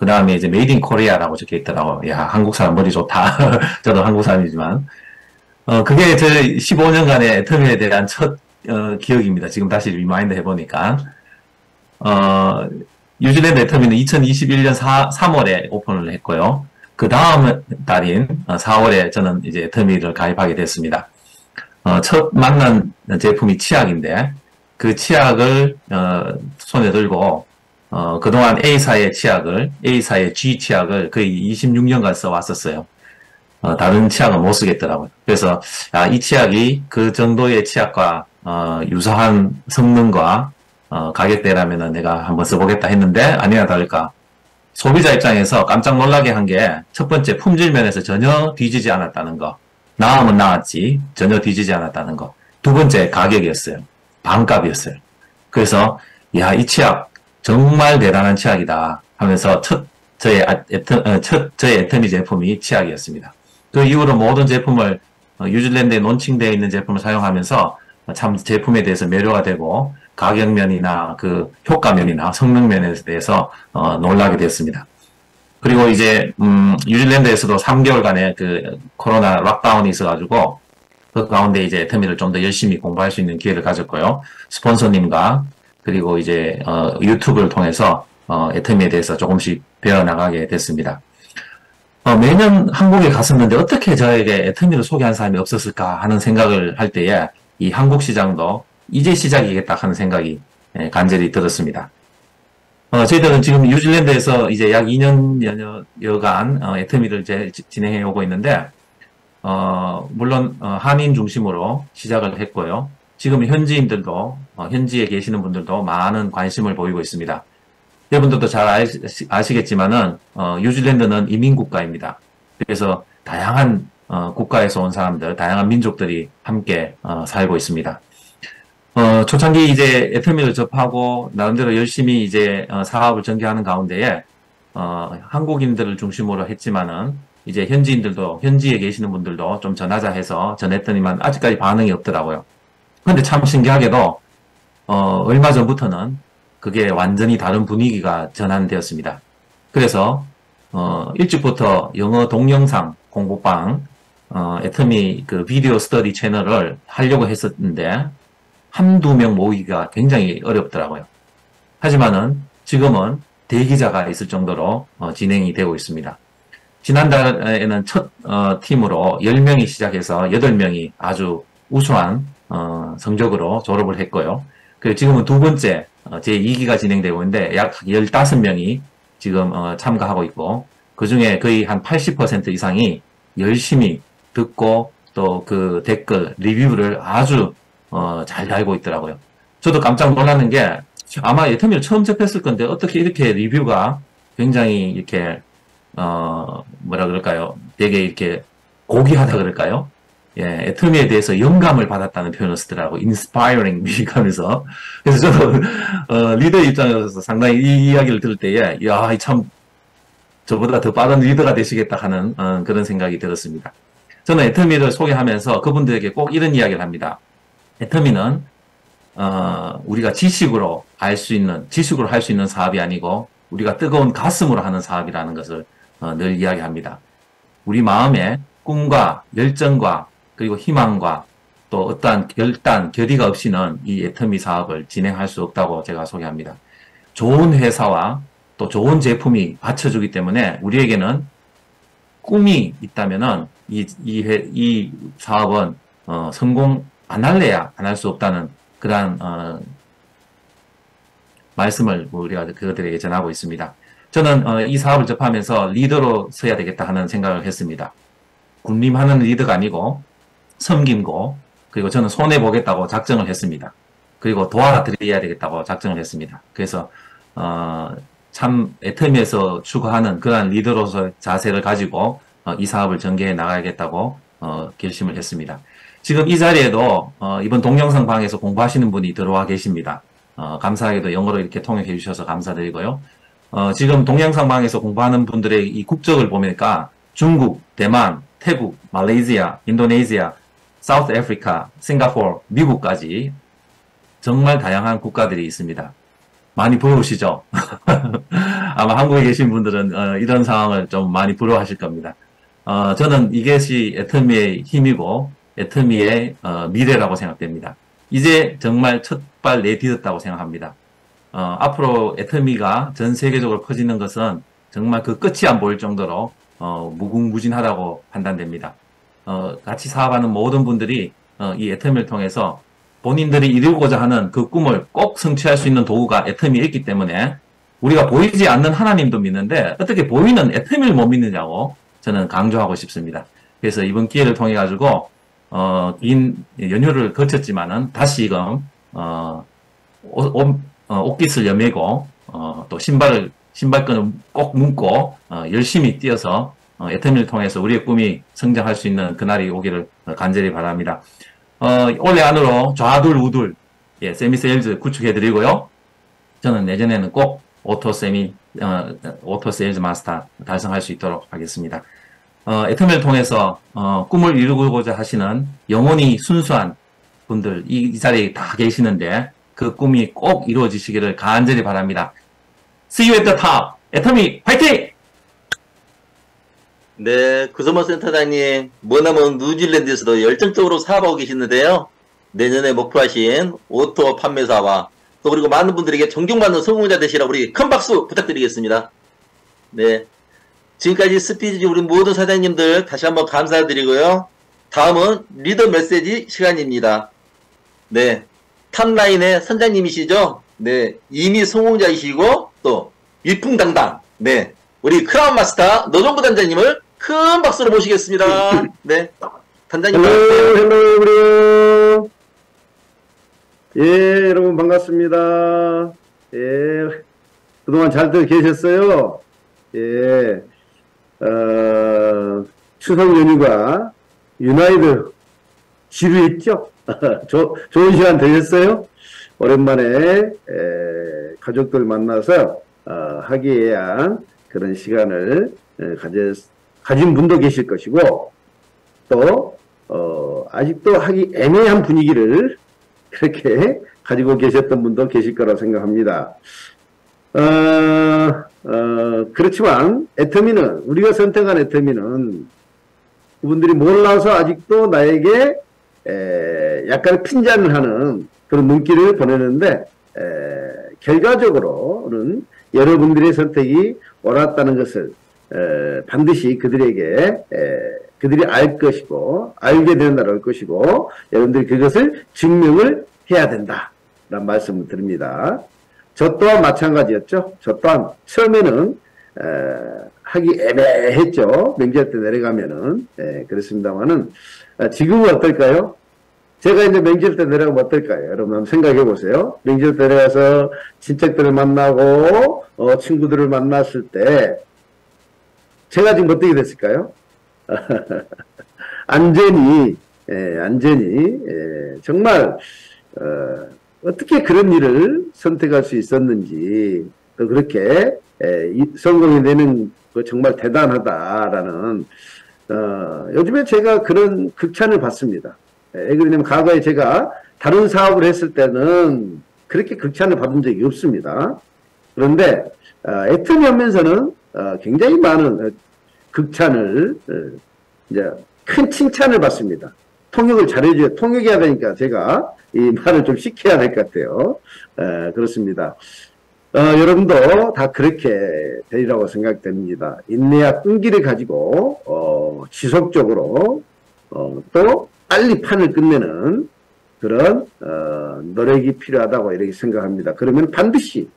그 다음에 이제 made in Korea라고 적혀 있더라고. 야, 한국 사람 머리 좋다. 저도 한국 사람이지만. 어, 그게 제 15년간의 애터미에 대한 첫, 어, 기억입니다. 지금 다시 remind 해보니까. 어, 뉴질랜드 애터미는 2021년 4, 3월에 오픈을 했고요. 그 다음 달인 4월에 저는 이제 애터미를 가입하게 됐습니다. 어, 첫 만난 제품이 치약인데, 그 치약을, 어, 손에 들고, 어, 그동안 A사의 치약을, A사의 G 치약을 거의 26년간 써왔었어요. 어, 다른 치약은 못 쓰겠더라고요. 그래서, 아, 이 치약이 그 정도의 치약과, 어, 유사한 성능과, 어, 가격대라면은 내가 한번 써보겠다 했는데, 아니나 다를까. 소비자 입장에서 깜짝 놀라게 한 게, 첫 번째, 품질 면에서 전혀 뒤지지 않았다는 거. 나으면 나았지, 전혀 뒤지지 않았다는 거. 두 번째, 가격이었어요. 반값이었어요. 그래서, 야, 이 치약, 정말 대단한 치약이다 하면서 첫 저의 아- 애터, 어, 첫 저의 애터미 제품이 치약이었습니다. 그 이후로 모든 제품을 어, 뉴질랜드에 론칭되어 있는 제품을 사용하면서 참 제품에 대해서 매료가 되고 가격면이나 그 효과면이나 성능면에 대해서 어, 놀라게 됐습니다. 그리고 이제 음, 뉴질랜드에서도 3개월간의 그 코로나 락다운이 있어가지고 그 가운데 이제 애터미를 좀 더 열심히 공부할 수 있는 기회를 가졌고요. 스폰서님과 그리고 이제 어, 유튜브를 통해서 어, 애터미에 대해서 조금씩 배워나가게 됐습니다. 어, 매년 한국에 갔었는데 어떻게 저에게 애터미를 소개한 사람이 없었을까 하는 생각을 할 때에 이 한국 시장도 이제 시작이겠다 하는 생각이 예, 간절히 들었습니다. 어, 저희들은 지금 뉴질랜드에서 이제 약 2년여간 어, 애터미를 지- 진행해 오고 있는데 어, 물론 어, 한인 중심으로 시작을 했고요. 지금 현지인들도 어, 현지에 계시는 분들도 많은 관심을 보이고 있습니다. 여러분들도 잘 아시, 겠지만은 뉴질랜드는 이민 국가입니다. 그래서 다양한 어, 국가에서 온 사람들, 다양한 민족들이 함께 어, 살고 있습니다. 어, 초창기 이제 애터미를 접하고 나름대로 열심히 이제 어, 사업을 전개하는 가운데에 어, 한국인들을 중심으로 했지만은 이제 현지인들도 현지에 계시는 분들도 좀 전하자 해서 전했더니만 아직까지 반응이 없더라고요. 근데 참 신기하게도 어, 얼마 전부터는 그게 완전히 다른 분위기가 전환되었습니다. 그래서 어, 일찍부터 영어 동영상 공부방 어, 애터미 그 비디오 스터디 채널을 하려고 했었는데 한두 명 모으기가 굉장히 어렵더라고요. 하지만은 지금은 대기자가 있을 정도로 어, 진행이 되고 있습니다. 지난달에는 첫 어, 팀으로 10명이 시작해서 8명이 아주 우수한 어, 성적으로 졸업을 했고요. 그리고 지금은 두 번째 어, 제2기가 진행되고 있는데 약 15명이 지금 어, 참가하고 있고 그 중에 거의 한 80% 이상이 열심히 듣고 또 그 댓글 리뷰를 아주 어, 잘 달고 있더라고요. 저도 깜짝 놀라는 게 아마 애터미를 처음 접했을 건데 어떻게 이렇게 리뷰가 굉장히 이렇게 어 뭐라 그럴까요? 되게 이렇게 고귀하다 그럴까요? 예, 애터미에 대해서 영감을 받았다는 표현을 쓰더라고. inspiring 뮤직하면서. 그래서 저도 어, 리더 입장에서 상당히 이 이야기를 들을 때에 야, 참 저보다 더 빠른 리더가 되시겠다 하는 어, 그런 생각이 들었습니다. 저는 애터미를 소개하면서 그분들에게 꼭 이런 이야기를 합니다. 애터미는 어, 우리가 지식으로 알 수 있는 지식으로 할 수 있는 사업이 아니고 우리가 뜨거운 가슴으로 하는 사업이라는 것을 어, 늘 이야기합니다. 우리 마음에 꿈과 열정과 그리고 희망과 또 어떠한 결단, 결의가 없이는 이 애터미 사업을 진행할 수 없다고 제가 소개합니다. 좋은 회사와 또 좋은 제품이 받쳐주기 때문에 우리에게는 꿈이 있다면은 이, 이, 회- 이 사업은 어, 성공 안 할래야 안 할 수 없다는 그러한 어, 말씀을 우리가 그들에게 전하고 있습니다. 저는 어, 이 사업을 접하면서 리더로 서야 되겠다 하는 생각을 했습니다. 군림하는 리더가 아니고 섬김고 그리고 저는 손해 보겠다고 작정을 했습니다. 그리고 도와드려야 되겠다고 작정을 했습니다. 그래서 어, 참 애터미에서 추구하는 그러한 리더로서 자세를 가지고 어, 이 사업을 전개해 나가야겠다고 어, 결심을 했습니다. 지금 이 자리에도 어, 이번 동영상 방에서 공부하시는 분이 들어와 계십니다. 어, 감사하게도 영어로 이렇게 통역해 주셔서 감사드리고요. 어, 지금 동영상 방에서 공부하는 분들의 이 국적을 보니까 중국, 대만, 태국, 말레이시아, 인도네시아, 사우스 아프리카, 싱가포르, 미국까지 정말 다양한 국가들이 있습니다. 많이 부러우시죠? 아마 한국에 계신 분들은 어, 이런 상황을 좀 많이 부러워하실 겁니다. 어, 저는 이것이 애터미의 힘이고 애터미의 어, 미래라고 생각됩니다. 이제 정말 첫 발 내디뎠다고 생각합니다. 어, 앞으로 애터미가 전 세계적으로 퍼지는 것은 정말 그 끝이 안 보일 정도로 어, 무궁무진하다고 판단됩니다. 어, 같이 사업하는 모든 분들이 어, 이 애터미를 통해서 본인들이 이루고자 하는 그 꿈을 꼭 성취할 수 있는 도구가 애터미에 있기 때문에 우리가 보이지 않는 하나님도 믿는데 어떻게 보이는 애터미를 못 믿느냐고 저는 강조하고 싶습니다. 그래서 이번 기회를 통해 가지고 어, 긴 연휴를 거쳤지만은 다시금 어, 옷, 옷, 어, 옷깃을 여매고 어, 또 신발을 신발끈을 꼭 묶고 어, 열심히 뛰어서 어, 애터미를 통해서 우리의 꿈이 성장할 수 있는 그날이 오기를 어, 간절히 바랍니다. 어, 올해 안으로 좌둘 우둘 예, semi sales 구축해드리고요. 저는 내년에는 꼭 auto semi 어, auto sales master 달성할 수 있도록 하겠습니다. 어, 애터미를 통해서 어, 꿈을 이루고자 하시는 영혼이 순수한 분들 이, 이 자리에 다 계시는데 그 꿈이 꼭 이루어지시기를 간절히 바랍니다. See you at the top. 애터미 화이팅! 네, 구서머 센터장님, 머나먼 뉴질랜드에서도 열정적으로 사업하고 계시는데요. 내년에 목표하신 auto 판매사와 또 그리고 많은 분들에게 존경받는 성공자 되시라 우리 큰 박수 부탁드리겠습니다. 네. 지금까지 스피치 우리 모든 사장님들 다시 한번 감사드리고요. 다음은 리더 메시지 시간입니다. 네. top line의 선장님이시죠? 네. 이미 성공자이시고 또 위풍당당. 네. 우리 crown master 노정구 단장님을 큰 박수로 모시겠습니다. 네. 단장님 hello, 반갑습니다. hello, 우리. 예, 여러분 반갑습니다. 예, 그동안 잘들 계셨어요? 예, 어, 추석 연휴가 유나이드 지루했죠? 조, 좋은 시간 되셨어요? 오랜만에 에, 가족들 만나서 어, 하기위한 그런 시간을 에, 가져, 가진 분도 계실 것이고 또 어, 아직도 하기 애매한 분위기를 그렇게 가지고 계셨던 분도 계실 거라 생각합니다. 어, 어, 그렇지만 애터미는 우리가 선택한 애터미는 그분들이 몰라서 아직도 나에게 에, 약간 핀잔을 하는 그런 눈길을 보내는데 에, 결과적으로는 여러분들의 선택이 옳았다는 것을 에, 반드시 그들에게 에, 그들이 알 것이고 알게 된다는 것이고 여러분들이 그것을 증명을 해야 된다라는 말씀을 드립니다. 저 또한 마찬가지였죠. 저 또한 처음에는 에, 하기 애매했죠. 명절 때 내려가면은 에, 그렇습니다만은 아, 지금은 어떨까요? 제가 이제 명절 때 내려가면 어떨까요? 여러분 한번 생각해 보세요. 명절 때 내려가서 친척들을 만나고 어, 친구들을 만났을 때 제가 지금 어떻게 됐을까요? 안전히 예, 안전히 예, 정말 어, 어떻게 그런 일을 선택할 수 있었는지 또 그렇게 예, 이- 성공이 되는 거 정말 대단하다라는 어, 요즘에 제가 그런 극찬을 받습니다. 예, 왜 그러냐면 과거에 제가 다른 사업을 했을 때는 그렇게 극찬을 받은 적이 없습니다. 그런데 어, 애터미 하면서는 어, 굉장히 많은 어, 극찬을 어, 이제 큰 칭찬을 받습니다. 통역을 잘해줘야 통역해야 되니까 제가 이 말을 좀 시켜야 될 것 같아요. 에, 그렇습니다. 어, 여러분도 다 그렇게 되리라고 생각됩니다. 인내와 끈기를 가지고 어, 지속적으로 어, 또 빨리 판을 끝내는 그런 어, 노력이 필요하다고 이렇게 생각합니다. 그러면 반드시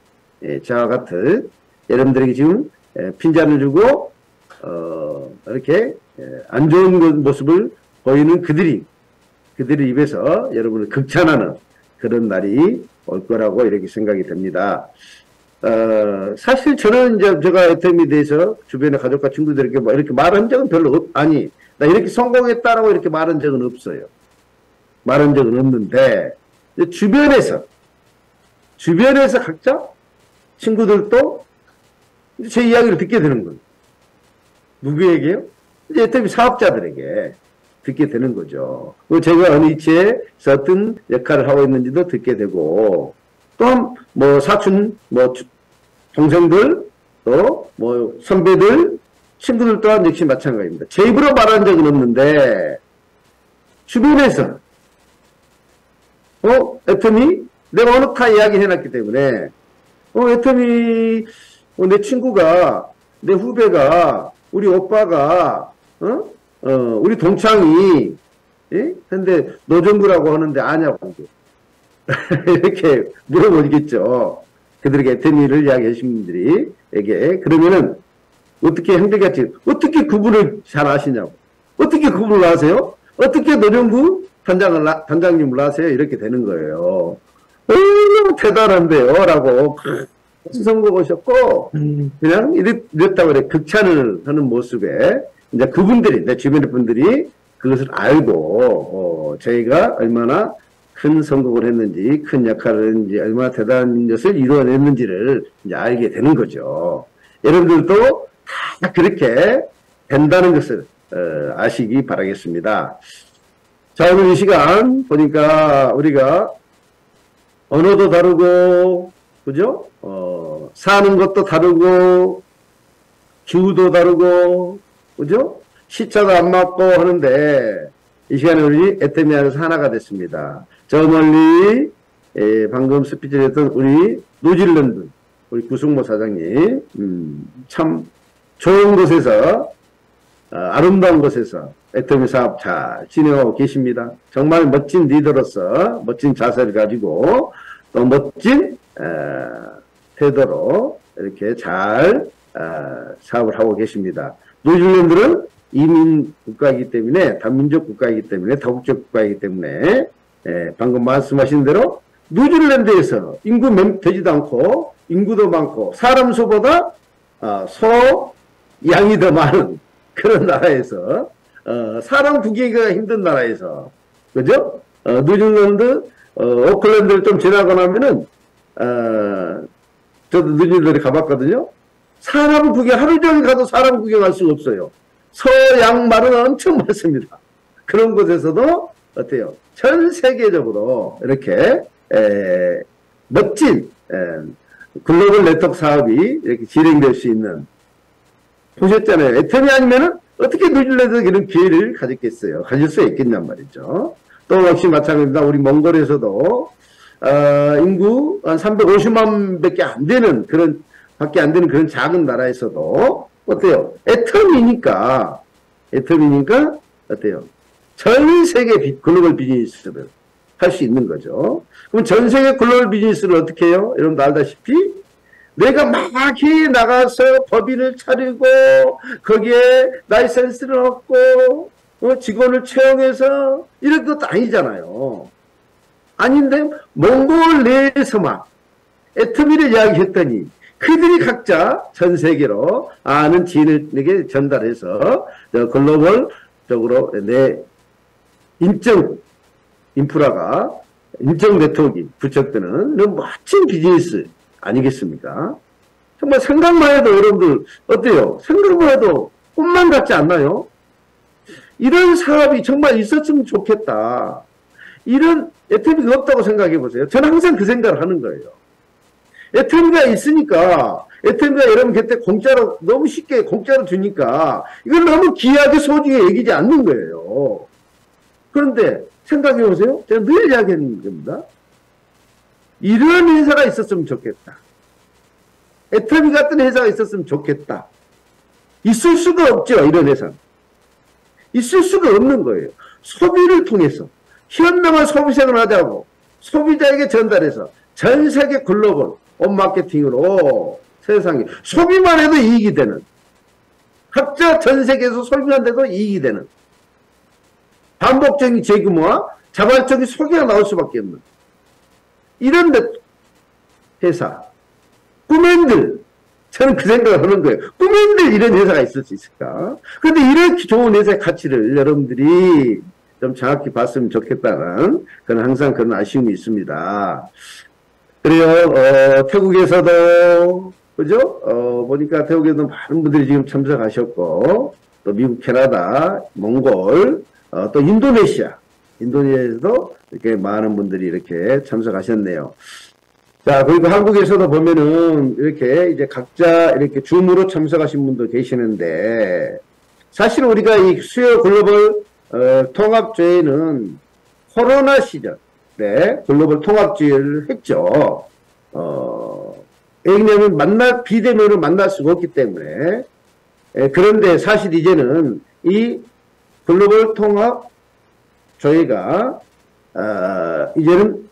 예, 저와 같은 여러분들에게 지금 예, 핀잔을 주고 어, 이렇게 예, 안 좋은 그 모습을 보이는 그들이 그들의 입에서 여러분을 극찬하는 그런 날이 올 거라고 이렇게 생각이 됩니다. 어, 사실 저는 이제 제가 애템에 대해서 주변의 가족과 친구들에게 뭐 이렇게 말한 적은 별로 없, 아니, 나 이렇게 성공했다라고 이렇게 말한 적은 없어요. 말한 적은 없는데, 주변에서, 주변에서 각자 친구들도 이 제제 이야기를 듣게 되는 거예요. 누구에게요? 이제 애템이 사업자들에게 듣게 되는 거죠. 그 제가 어느 위치에서 어떤 역할을 하고 있는지도 듣게 되고, 또한 뭐 사촌, 뭐 주- 동생들, 또 뭐 선배들, 친구들 또한 역시 마찬가지입니다. 제 입으로 말한 적은 없는데, 주변에서, 어, 애터미, 내가 어느 타 이야기 해놨기 때문에, 어, 애터미, 어, 내 친구가, 내 후배가, 우리 오빠가, 어? 어, 우리 동창이, 예? 근데 노정구라고 하는데 아냐고. 이렇게 물어보겠죠. 그들에게 애터미를 이야기하신 분들이, 에게. 그러면은, 어떻게 형제같이, 어떻게 구분을 잘 아시냐고. 어떻게 구분을 아세요? 어떻게 노정구 단장을, 아- 단장님을 아세요? 이렇게 되는 거예요. 너무 대단한데요? 라고, 선거 오셨고, 그냥 이랬, 이랬다고 그래. 극찬을 하는 모습에, 이제 그분들이, 내 주변의 분들이 그것을 알고, 어, 저희가 얼마나 큰 성공을 했는지, 큰 역할을 했는지, 얼마나 대단한 것을 이루어냈는지를 이제 알게 되는 거죠. 여러분들도 다 그렇게 된다는 것을, 어, 아시기 바라겠습니다. 자, 오늘 이 시간 보니까 우리가 언어도 다르고, 그죠? 어, 사는 것도 다르고, 기후도 다르고, 그죠? 시차도 안 맞고 하는데, 이 시간에 우리 에테미 안에서 하나가 됐습니다. 저 멀리, 에, 방금 스피치를 했던 우리 뉴질랜드, 우리 구승모 사장님, 음, 참 좋은 곳에서, 어, 아름다운 곳에서 에터미 사업 잘 진행하고 계십니다. 정말 멋진 리더로서 멋진 자세를 가지고 또 멋진 어, 태도로 이렇게 잘 어, 사업을 하고 계십니다. 뉴질랜드는 이민 국가이기 때문에 단민족 국가이기 때문에 다국적 국가이기 때문에 예, 방금 말씀하신 대로 뉴질랜드에서 인구 몇 되지도 않고 인구도 많고 사람 수보다 어, 소 양이 더 많은 그런 나라에서 어, 사람 구기가 힘든 나라에서 그죠? 어, 뉴질랜드 어, 오클랜드를 좀 지나고 나면은 어, 저도 뉴질랜드 가봤거든요. 사람 구경 하루 종일 가도 사람 구경할 수가 없어요. 서양말은 엄청 많습니다. 그런 곳에서도 어때요? 전 세계적으로 이렇게 에, 멋진 에, 글로벌 네트워크 사업이 이렇게 진행될 수 있는 보셨잖아요. 에테미 아니면은 어떻게 뉴질랜드가 이런 기회를 가졌겠어요? 가질 수 있겠냔 말이죠. 또 역시 마찬가지입니다. 우리 몽골에서도 어, 인구 한 350만 밖에 안 되는 그런 밖에 안 되는 그런 작은 나라에서도 어때요? 애텀이니까 애텀이니까 어때요? 전 세계 비- 글로벌 비즈니스를 할 수 있는 거죠. 그럼 전 세계 글로벌 비즈니스를 어떻게 해요? 여러분도 알다시피 내가 막해 나가서 법인을 차리고 거기에 라이센스를 얻고 어, 직원을 채용해서 이런 것도 아니잖아요. 아닌데 몽골 내에서만 애터미를 이야기했더니 그들이 각자 전 세계로 아는 지인에게 전달해서 저 글로벌적으로 내 인적 인프라가 인적 네트워크 부착되는 이런 멋진 비즈니스 아니겠습니까? 정말 생각만 해도 여러분들 어때요? 생각만 해도 꿈만 같지 않나요? 이런 사업이 정말 있었으면 좋겠다. 이런 애터미가 없다고 생각해 보세요. 저는 항상 그 생각을 하는 거예요. 애터미가 있으니까 애터미가 여러분 곁에 공짜로 너무 쉽게 공짜로 주니까 이걸 너무 귀하게 소중히 여기지 않는 거예요. 그런데 생각해 보세요. 제가 늘 이야기하는 겁니다. 이런 회사가 있었으면 좋겠다. 애터미 같은 회사가 있었으면 좋겠다. 있을 수가 없죠. 이런 회사는. 있을 수가 없는 거예요. 소비를 통해서 현명한 소비 생활을 하자고 소비자에게 전달해서 전 세계 글로벌 온 마케팅으로 세상에 소비만 해도 이익이 되는 각자 전 세계에서 소비만 돼도 이익이 되는 반복적인 재규모와 자발적인 소비가 나올 수밖에 없는 이런 데- 회사 꿈엔들 저는 그 생각을 하는 거예요. 꿈엔들 이런 회사가 있을 수 있을까? 근데 이렇게 좋은 회사의 가치를 여러분들이 좀 정확히 봤으면 좋겠다는 그런 항상 그런 아쉬움이 있습니다. 그래요. 어, 태국에서도 그죠? 어, 보니까 태국에도 많은 분들이 지금 참석하셨고 또 미국, 캐나다, 몽골, 어, 또 인도네시아, 인도네시아에서도 이렇게 많은 분들이 이렇게 참석하셨네요. 자, 그리고 한국에서도 보면은 이렇게 이제 각자 이렇게 줌으로 참석하신 분도 계시는데 사실 우리가 이 수요 글로벌 어, 통합조회는 코로나 시절에 글로벌 통합조회를 했죠. 어, 왜냐하면 만날 비대면으로 만날 수가 없기 때문에 에, 그런데 사실 이제는 이 글로벌 통합 조회가 어, 이제는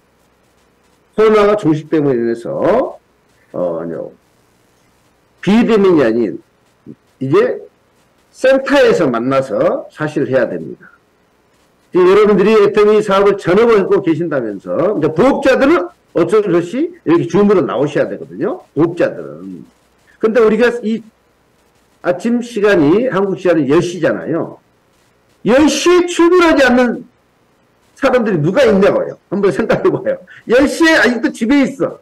코로나가 종식됨으로 인해서 어. 비대면이 아닌 이제 센터에서 만나서 사실 해야 됩니다. 여러분들이 애터미 사업을 전업을 하고 계신다면서 이제 부업자들은 어쩔 수 없이 이렇게 줌으로 나오셔야 되거든요. 부업자들은. 근데 우리가 이 아침 시간이 한국 시간은 10시잖아요. 10시에 출근하지 않는 사람들이 누가 있냐고요. 한번 생각해봐요. 10시에 아직도 집에 있어.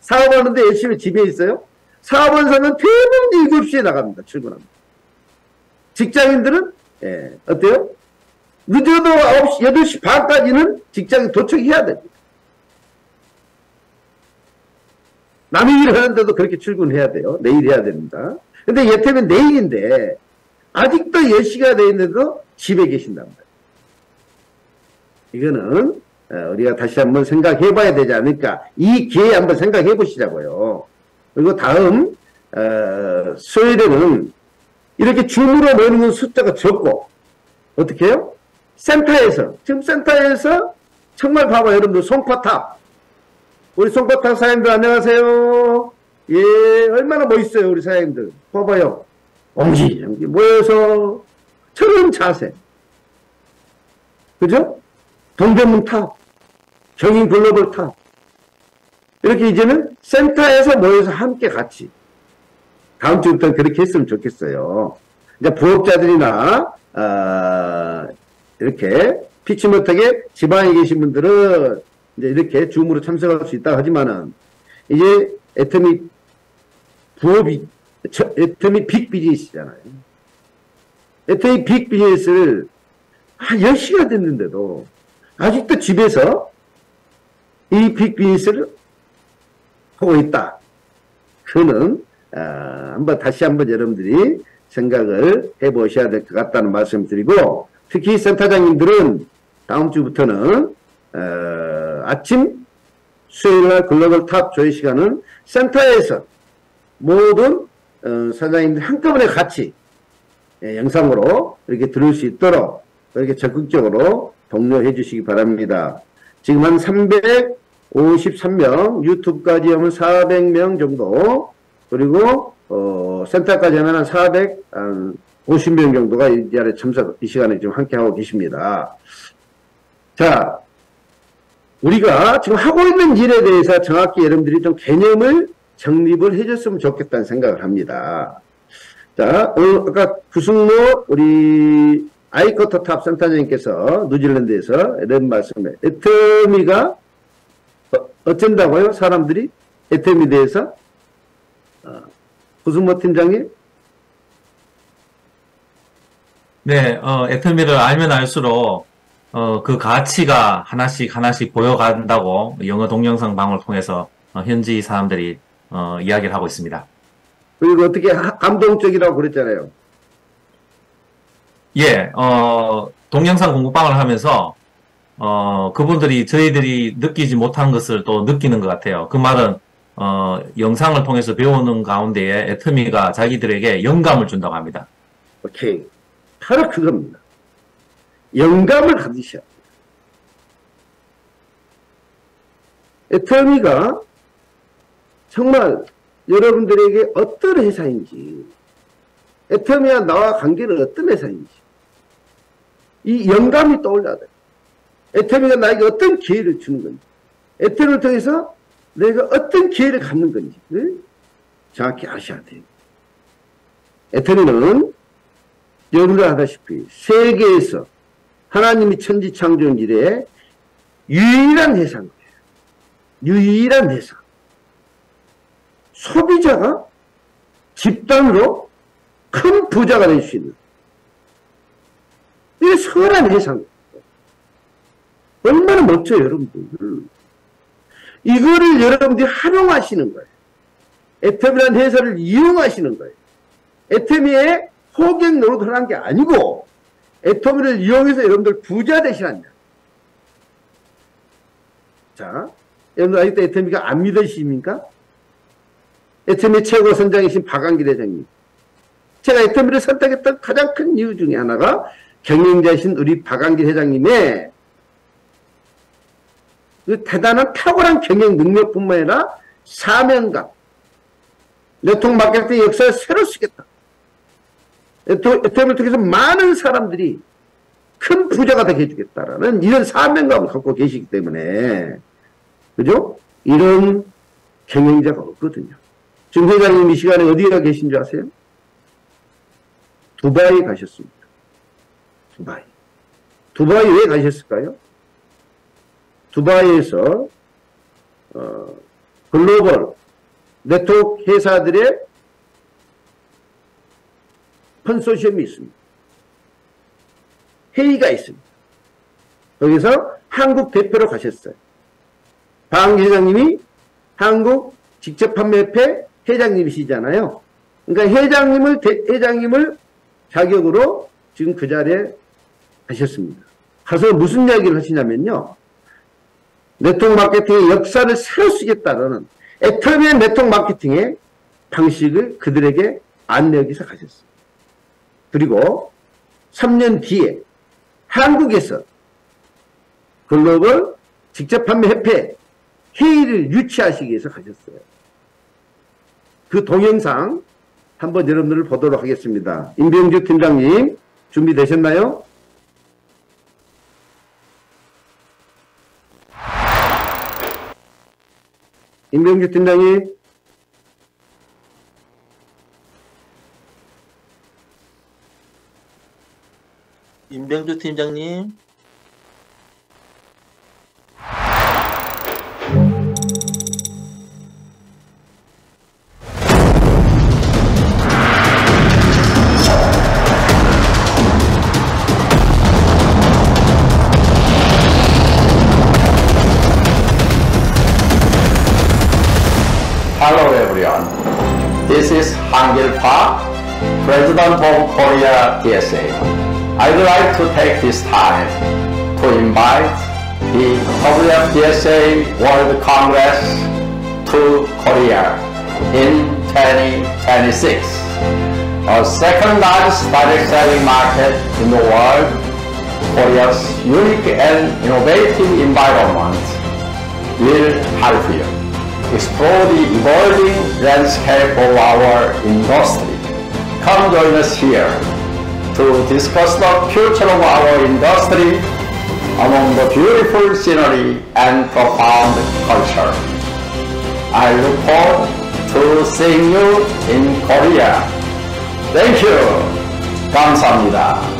사업하는데 10시에 집에 있어요? 사업원 사는 대부분 7시에 나갑니다. 출근합니다. 직장인들은, 예, 어때요? 늦어도 9시, 8시 반까지는 직장에 도착해야 됩니다. 남의 일을 하는데도 그렇게 출근해야 돼요. 내일 해야 됩니다. 근데 예태면 내일인데, 아직도 10시가 돼 있는데도 집에 계신답니다. 이거는 어, 우리가 다시 한번 생각해 봐야 되지 않을까. 이 기회에 한번 생각해 보시자고요. 그리고 다음 어, 수요일에는 이렇게 줌으로 모이는 건 숫자가 적고 어떻게 해요? 센터에서 지금 센터에서 정말 봐봐 여러분들 송파탑 우리 송파탑 사장님들 안녕하세요. 예 얼마나 멋있어요 우리 사장님들 봐봐요. 옹기종기 모여서 저런 자세 그죠? 동대문 탑, 경인 글로벌 탑. 이렇게 이제는 센터에서 모여서 함께 같이. 다음 주부터 그렇게 했으면 좋겠어요. 이제 부업자들이나, 아, 이렇게 피치 못하게 지방에 계신 분들은 이제 이렇게 줌으로 참석할 수 있다 하지만은 이제 애터미 부업이, 저- 애터미 빅 비즈니스잖아요. 애터미 빅 비즈니스를 한 10시가 됐는데도 아직도 집에서 이 빅 비즈니스를 하고 있다. 그는 아, 한번 다시 한번 여러분들이 생각을 해보셔야 될 것 같다는 말씀 드리고 특히 센터장님들은 다음 주부터는 어, 아침 수요일날 글로벌 탑 조회 시간은 센터에서 모든 어, 사장님들 한꺼번에 같이 예, 영상으로 이렇게 들을 수 있도록 이렇게 적극적으로 독려해 주시기 바랍니다. 지금 한 353명, 유튜브까지 하면 400명 정도, 그리고 어, 센터까지 하면 한 450명 정도가 이 자리에 참석, 이 시간에 지금 함께 하고 계십니다. 자, 우리가 지금 하고 있는 일에 대해서 정확히 여러분들이 좀 개념을 정립을 해줬으면 좋겠다는 생각을 합니다. 자, 오늘 아까 구승로 우리 아이커터 탑 센터장님께서 뉴질랜드에서 이런 말씀을 애터미가 어, 어쩐다고요? 사람들이 에터미 대해서 어, 구승모 팀장님 네, 어, 애터미를 알면 알수록 어, 그 가치가 하나씩 하나씩 보여간다고 영어 동영상 방을 통해서 어, 현지 사람들이 어, 이야기를 하고 있습니다. 그리고 어떻게 하- 감동적이라고 그랬잖아요. 예, 어, 동영상 공부방을 하면서 어, 그분들이 저희들이 느끼지 못한 것을 또 느끼는 것 같아요. 그 말은 어, 영상을 통해서 배우는 가운데에 애터미가 자기들에게 영감을 준다고 합니다. 오케이. 바로 그겁니다. 영감을 가지셔. 에터미가 정말 여러분들에게 어떤 회사인지, 에터미와 나와 관계는 어떤 회사인지, 이 영감이 떠올라야 돼. 에터미가 나에게 어떤 기회를 주는 건지, 에터미를 통해서 내가 어떤 기회를 갖는 건지, 를 정확히 아셔야 돼요. 에터미는 여러분들 아다시피 세계에서 하나님이 천지 창조한 일에 유일한 회사인 거예요. 유일한 회사. 소비자가 집단으로 큰 부자가 될 수 있는 이게 선한 회사인 거예요. 얼마나 멋져요, 여러분들. 이거를 여러분들이 활용하시는 거예요. 에템이라는 회사를 이용하시는 거예요. 에테미의 호객 노릇을 한게 아니고 에토미를 이용해서 여러분들 부자 거예요. 자, 여러분들 아직도 에테미가 안 믿으십니까? 에테미 최고 선장이신 박한길 회장님. 제가 에테미를 선택했던 가장 큰 이유 중에 하나가 경영자이신 우리 박한길 회장님의 그 대단한 탁월한 경영 능력뿐만 아니라 사명감, 네트워크 마케팅 역사를 새로 쓰겠다. 에테미를 통해서 많은 사람들이 큰 부자가 되게 해주겠다라는 이런 사명감을 갖고 계시기 때문에 그죠? 이런 경영자가 없거든요. 지금 회장님 이 시간에 어디가 계신 줄 아세요? 두바이 가셨습니다. 두바이. 두바이 왜 가셨을까요? 두바이에서 어, 글로벌 네트워크 회사들의 컨소시엄이 있습니다. 회의가 있습니다. 거기서 한국 대표로 가셨어요. 방 회장님이 한국 직접 판매협회 회장님이시잖아요. 그러니까 회장님을 대- 회장님을 자격으로 지금 그 자리에 가셨습니다. 가서 무슨 이야기를 하시냐면요. 네트워크 마케팅의 역사를 새로 쓰겠다는 애터미의 네트워크 마케팅의 방식을 그들에게 안내하기 가셨어요. 그리고 3년 뒤에 한국에서 글로벌 직접 판매 협회 회의를 유치하시기 위해서 가셨어요. 그 동영상 한번 여러분들을 보도록 하겠습니다. 임병주 팀장님 준비되셨나요? 임병주 팀장님 임병주 팀장님. This is Hangil Park, President of Korea TSA. I'd like to take this time to invite the WFTSA World Congress to Korea in 2026. A second largest direct selling market in the world, Korea's unique and innovative environment will help you explore the evolving landscape of our industry. Come join us here to discuss the future of our industry among the beautiful scenery and profound culture. I look forward to seeing you in Korea. Thank you. 감사합니다.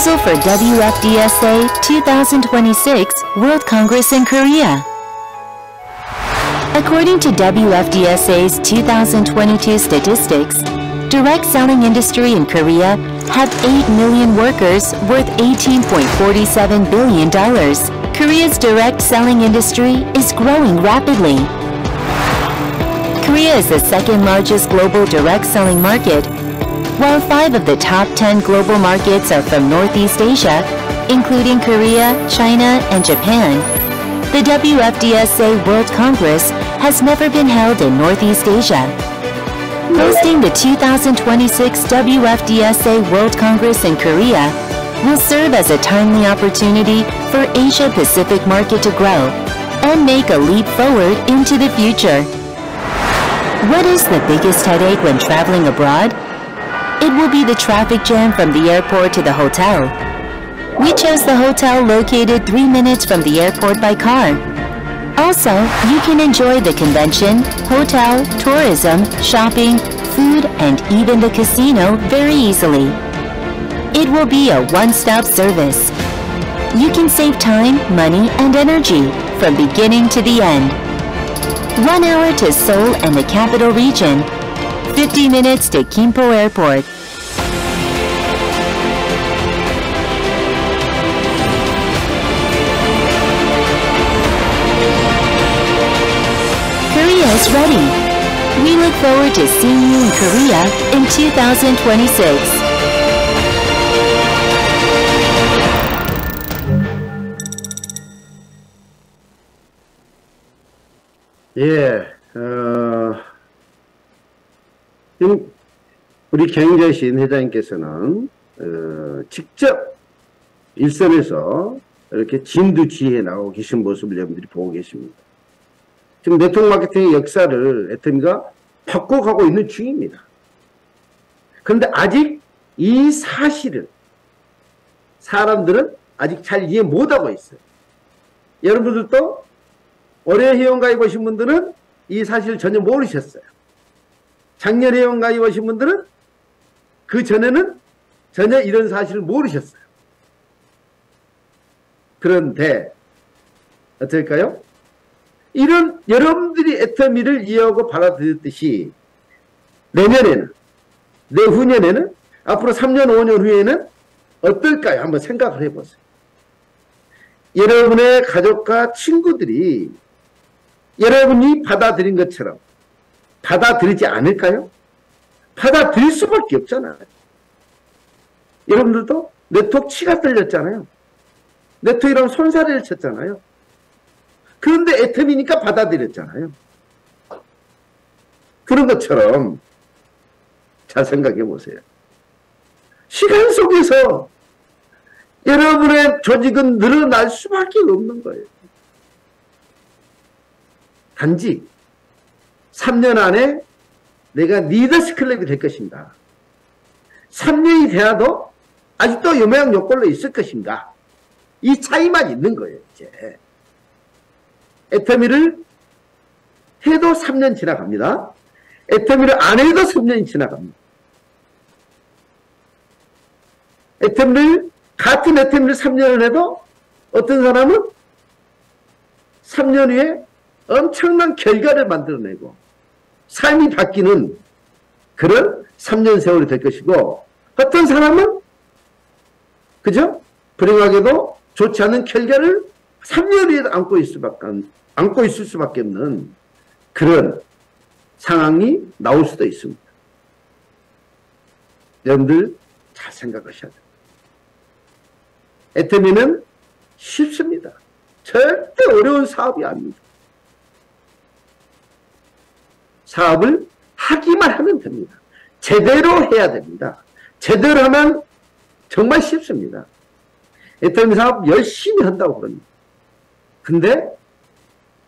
Proposal for WFDSA 2026 World Congress in Korea. According to WFDSA's 2022 statistics, direct selling industry in Korea have 8 million workers worth $18.47 billion. Korea's direct selling industry is growing rapidly. Korea is the second largest global direct selling market while five of the top 10 global markets are from Northeast Asia, including Korea, China, and Japan, the WFDSA World Congress has never been held in Northeast Asia. Hosting the 2026 WFDSA World Congress in Korea will serve as a timely opportunity for Asia Pacific market to grow and make a leap forward into the future. What is the biggest headache when traveling abroad? It will be the traffic jam from the airport to the hotel. We chose the hotel located three minutes from the airport by car. Also, you can enjoy the convention, hotel, tourism, shopping, food, and even the casino very easily. It will be a one-stop service. You can save time, money, and energy from beginning to the end. One hour to Seoul and the capital region, 50 minutes to Kimpo Airport. Korea is ready. We look forward to seeing you in Korea in 2026. 예, 어, uh, 지금 우리 경제신 회장님께서는 어, 직접 일선에서 이렇게 진두지휘해 나오고 계신 모습을 여러분들이 보고 계십니다. 지금 네트워크 마케팅의 역사를 애터미가 바꿔가고 있는 중입니다. 그런데 아직 이 사실을 사람들은 아직 잘 이해 못하고 있어요. 여러분들도 올해 회원가입 하신 분들은 이 사실을 전혀 모르셨어요. 작년 회원 가입 하신 분들은 그 전에는 전혀 이런 사실을 모르셨어요. 그런데 어떨까요? 이런 여러분들이 애터미를 이해하고 받아들였듯이 내년에는 내후년에는 앞으로 3년 5년 후에는 어떨까요? 한번 생각을 해보세요. 여러분의 가족과 친구들이 여러분이 받아들인 것처럼 받아들이지 않을까요? 받아들일 수밖에 없잖아요. 여러분들도 네트워크 치가 떨렸잖아요. 네트워크라면 손사래를 쳤잖아요. 그런데 애텀이니까 받아들였잖아요. 그런 것처럼 잘 생각해 보세요. 시간 속에서 여러분의 조직은 늘어날 수밖에 없는 거예요. 단지 3년 안에 내가 리더스 클럽이 될 것인가? 3년이 되어도 아직도 요모양 요꼴로 있을 것인가? 이 차이만 있는 거예요, 이제. 애터미를 해도 3년 지나갑니다. 애터미를 안 해도 3년이 지나갑니다. 애터미를 같은 애터미를 3년을 해도 어떤 사람은 3년 후에 엄청난 결과를 만들어내고 삶이 바뀌는 그런 3년 세월이 될 것이고 어떤 사람은 그죠? 불행하게도 좋지 않은 결과를 3년이 안고 있을 수밖에, 안고 있을 수밖에 없는 그런 상황이 나올 수도 있습니다. 여러분들 잘 생각하셔야 돼요. 애터미는 쉽습니다. 절대 어려운 사업이 아닙니다. 사업을 하기만 하면 됩니다. 제대로 해야 됩니다. 제대로 하면 정말 쉽습니다. 애터미 사업 열심히 한다고 그럽니다. 근데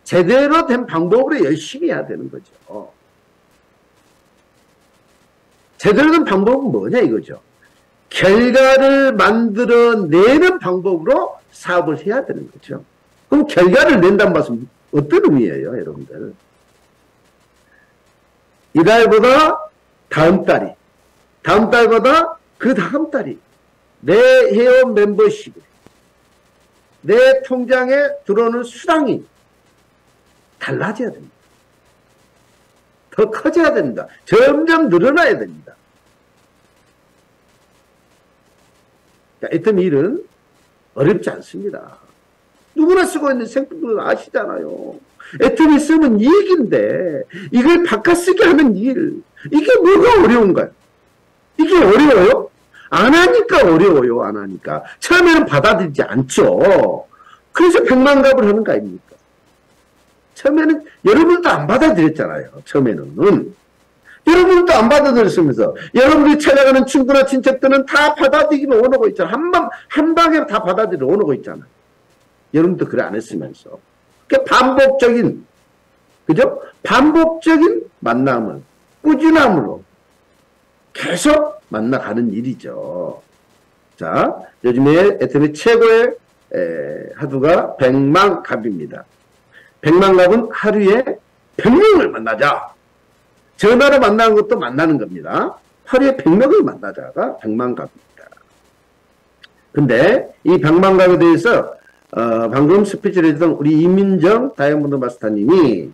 제대로 된 방법으로 열심히 해야 되는 거죠. 제대로 된 방법은 뭐냐 이거죠. 결과를 만들어내는 방법으로 사업을 해야 되는 거죠. 그럼 결과를 낸다는 말씀 어떤 의미예요, 여러분들? 이달보다 다음 달이, 다음 달보다 그 다음 달이 내 회원 멤버십이, 내 통장에 들어오는 수당이 달라져야 됩니다. 더 커져야 됩니다. 점점 늘어나야 됩니다. 애터미 그러니까 일은 어렵지 않습니다. 누구나 쓰고 있는 생품들은 아시잖아요. 쓰면 이익인데 이걸 바꿔 쓰게 하는 일 이게 뭐가 어려운가요? 이게 어려워요? 안 하니까 어려워요. 안 하니까. 처음에는 받아들이지 않죠. 그래서 백만갑을 하는 거 아닙니까? 처음에는 여러분도 안 받아들였잖아요. 처음에는. 여러분도 안 받아들였으면서 여러분들이 찾아가는 친구나 친척들은 다 받아들이기로 원하고 있잖아. 한 방, 한 방에 다 받아들이러 원하고 있잖아. 여러분도 그래 안 했으면서. 그 반복적인, 그죠? 반복적인 만남을 꾸준함으로 계속 만나가는 일이죠. 자, 요즘에 애터미 최고의 에, 하두가 백만갑입니다. 백만갑은 하루에 백명을 만나자. 전화로 만나는 것도 만나는 겁니다. 하루에 백명을 만나자가 백만갑입니다. 근데 이 백만갑에 대해서 어, 방금 스피치를 했던 우리 이민정 다이아몬드 마스터님이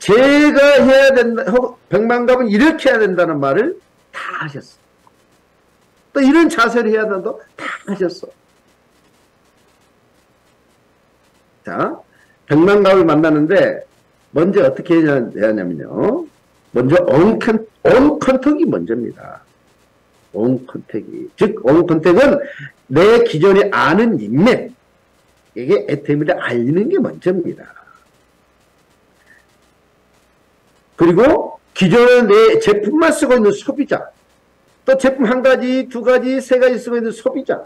제가 해야 된다, 백만갑은 이렇게 해야 된다는 말을 다 하셨어. 또 이런 자세를 해야 된다고 다 하셨어. 자, 백만갑을 만나는데 먼저 어떻게 해야 하냐면요. 먼저 온컨, 온컨택이 먼저입니다. 온컨택이. 즉, 온컨택은 내 기존에 아는 인맥, 이게 애터미를 알리는 게 먼저입니다. 그리고 기존에 내 제품만 쓰고 있는 소비자, 또 제품 한 가지, 두 가지, 세 가지 쓰고 있는 소비자를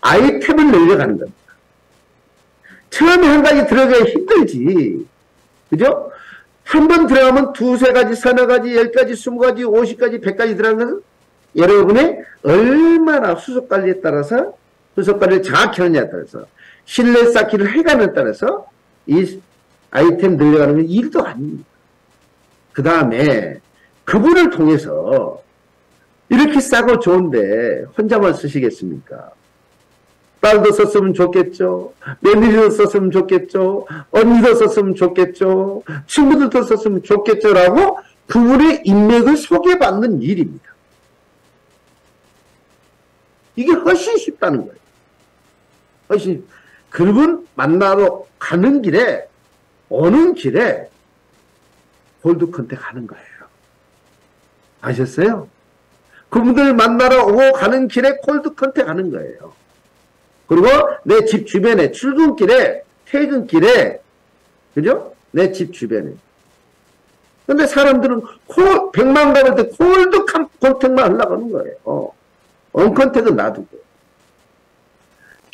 아이템을 늘려가는 겁니다. 처음에 한 가지 들어가기 힘들지. 그죠? 한 번 들어가면 두세 가지, 서너 가지, 열 가지, 스무 가지, 오십 가지, 백 가지 것은 여러분의 얼마나 수속 관리에 따라서 수속 관리를 정확히 하느냐에 따라서 신뢰 쌓기를 해가는 따라서 이 아이템 늘려가는 건 일도 아닙니다. 그 다음에 그분을 통해서 이렇게 싸고 좋은데 혼자만 쓰시겠습니까? 딸도 썼으면 좋겠죠. 며느리도 썼으면 좋겠죠. 언니도 썼으면 좋겠죠. 친구들도 썼으면 좋겠죠. 라고 그분의 인맥을 소개받는 일입니다. 이게 훨씬 쉽다는 거예요. 훨씬 그분 만나러 가는 길에 오는 길에 cold contact 하는 거예요. 아셨어요? 그분들 만나러 오고 가는 길에 cold contact 하는 거예요. 그리고 내 집 주변에 출근길에 퇴근길에 그죠? 내 집 주변에 근데 사람들은 콜, 백만 가볼 때 cold contact만 하려고 하는 거예요. 어. warm contact은 놔두고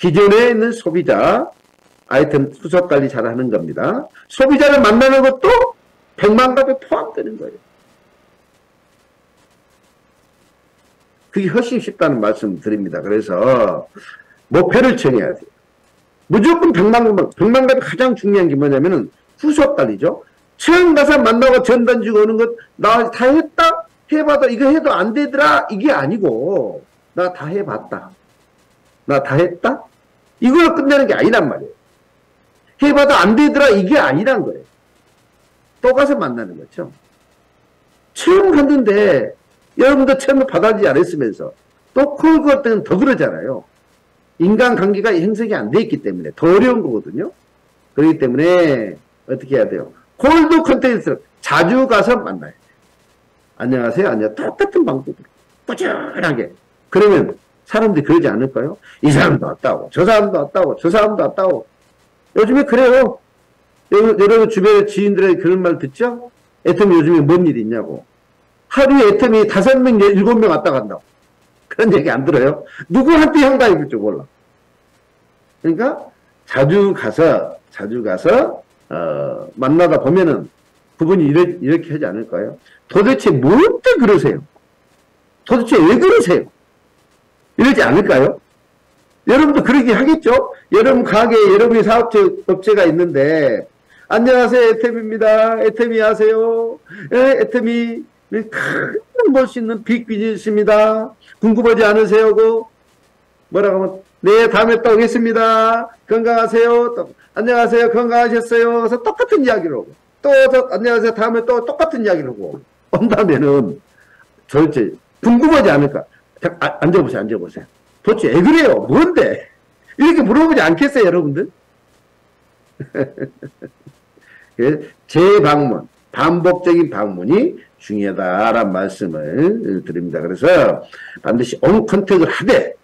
기존에 있는 소비자 아이템 수석 관리 잘 하는 겁니다. 소비자를 만나는 것도 백만 갑에 포함되는 거예요. 그게 훨씬 쉽다는 말씀 드립니다. 그래서 목표를 정해야 돼요. 무조건 백만, 백만갑이 가장 중요한 게 뭐냐면은 후속 관리죠. 처음 가서 만나고 전단 주고 오는 것, 나 다 했다? 해봐도 이거 해도 안 되더라? 이게 아니고, 나 다 해봤다. 나 다 했다? 이걸 끝내는 게 아니란 말이에요. 해봐도 안 되더라? 이게 아니란 거예요. 또 가서 만나는 거죠. 처음 갔는데, 여러분도 처음에 받아들이지 않았으면서, 또 그것 때는 더 그러잖아요. 인간관계가 형성이 안 돼 있기 때문에 더 어려운 거거든요. 그렇기 때문에 어떻게 해야 돼요? 콜드 컨텐츠를 자주 가서 만나요. 안녕하세요. 안녕. 똑같은 방법으로 꾸준하게. 그러면 사람들이 그러지 않을까요? 이 사람도 왔다고, 저 사람도 왔다고, 저 사람도 왔다고. 요즘에 그래요. 여- 여러분 주변에 지인들의 그런 말 듣죠? 애터미 요즘에 뭔일 있냐고. 하루에 애터미 다섯 명, 일곱 명 왔다 간다고. 그런 얘기 안 들어요? 누구한테 향가입을 줄 몰라. 그러니까 자주 가서, 자주 가서, 어, 만나다 보면은 그분이 이렇게, 이렇게 하지 않을까요? 도대체 뭔데 그러세요? 도대체 왜 그러세요? 이러지 않을까요? 여러분도 그러게 하겠죠? 여러분 가게, 여러분이 사업체, 업체가 있는데, 안녕하세요, 에템입니다. 에템이 하세요. 예, 에템이 큰볼 수 있는 빅 비즈니스입니다. 궁금하지 않으세요? 고 뭐라고 하면, 네, 다음에 또 오겠습니다. 건강하세요. 또, 안녕하세요. 건강하셨어요. 그래서 똑같은 이야기를 하고, 또, 또 안녕하세요. 다음에 또 똑같은 이야기를 하고, 온다면은, 도대체 궁금하지 않을까? 자, 아, 앉아보세요, 앉아보세요. 도대체 왜 그래요? 뭔데? 이렇게 물어보지 않겠어요, 여러분들? 예, 재방문, 반복적인 방문이 중요하다라는 말씀을 드립니다. 그래서 반드시 warm contact을 하되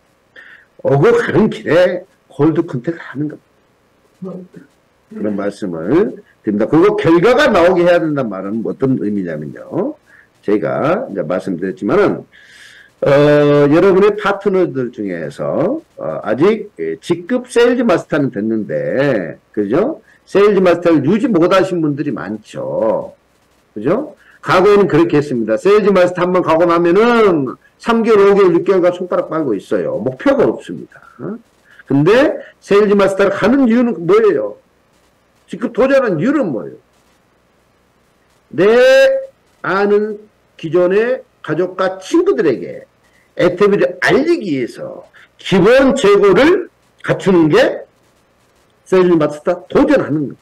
오고 가는 길에 cold contact을 하는 겁니다. 그런 말씀을 드립니다. 그리고 결과가 나오게 해야 된다는 말은 어떤 의미냐면요. 제가 이제 말씀드렸지만은 어, 여러분의 파트너들 중에서 어, 아직 예, 직급 sales master는 됐는데 그죠? sales master를 유지 못하신 분들이 많죠. 그죠? 과거에는 그렇게 했습니다. sales master 한 번 가고 나면은 3개월, 5개월, 6개월간 손가락 빨고 있어요. 목표가 없습니다. 어? 근데 sales master를 가는 이유는 뭐예요? 직급 도전하는 이유는 뭐예요? 내 아는 기존의 가족과 친구들에게 애터미를 알리기 위해서 기본 재고를 갖추는 게 sales master 도전하는 것.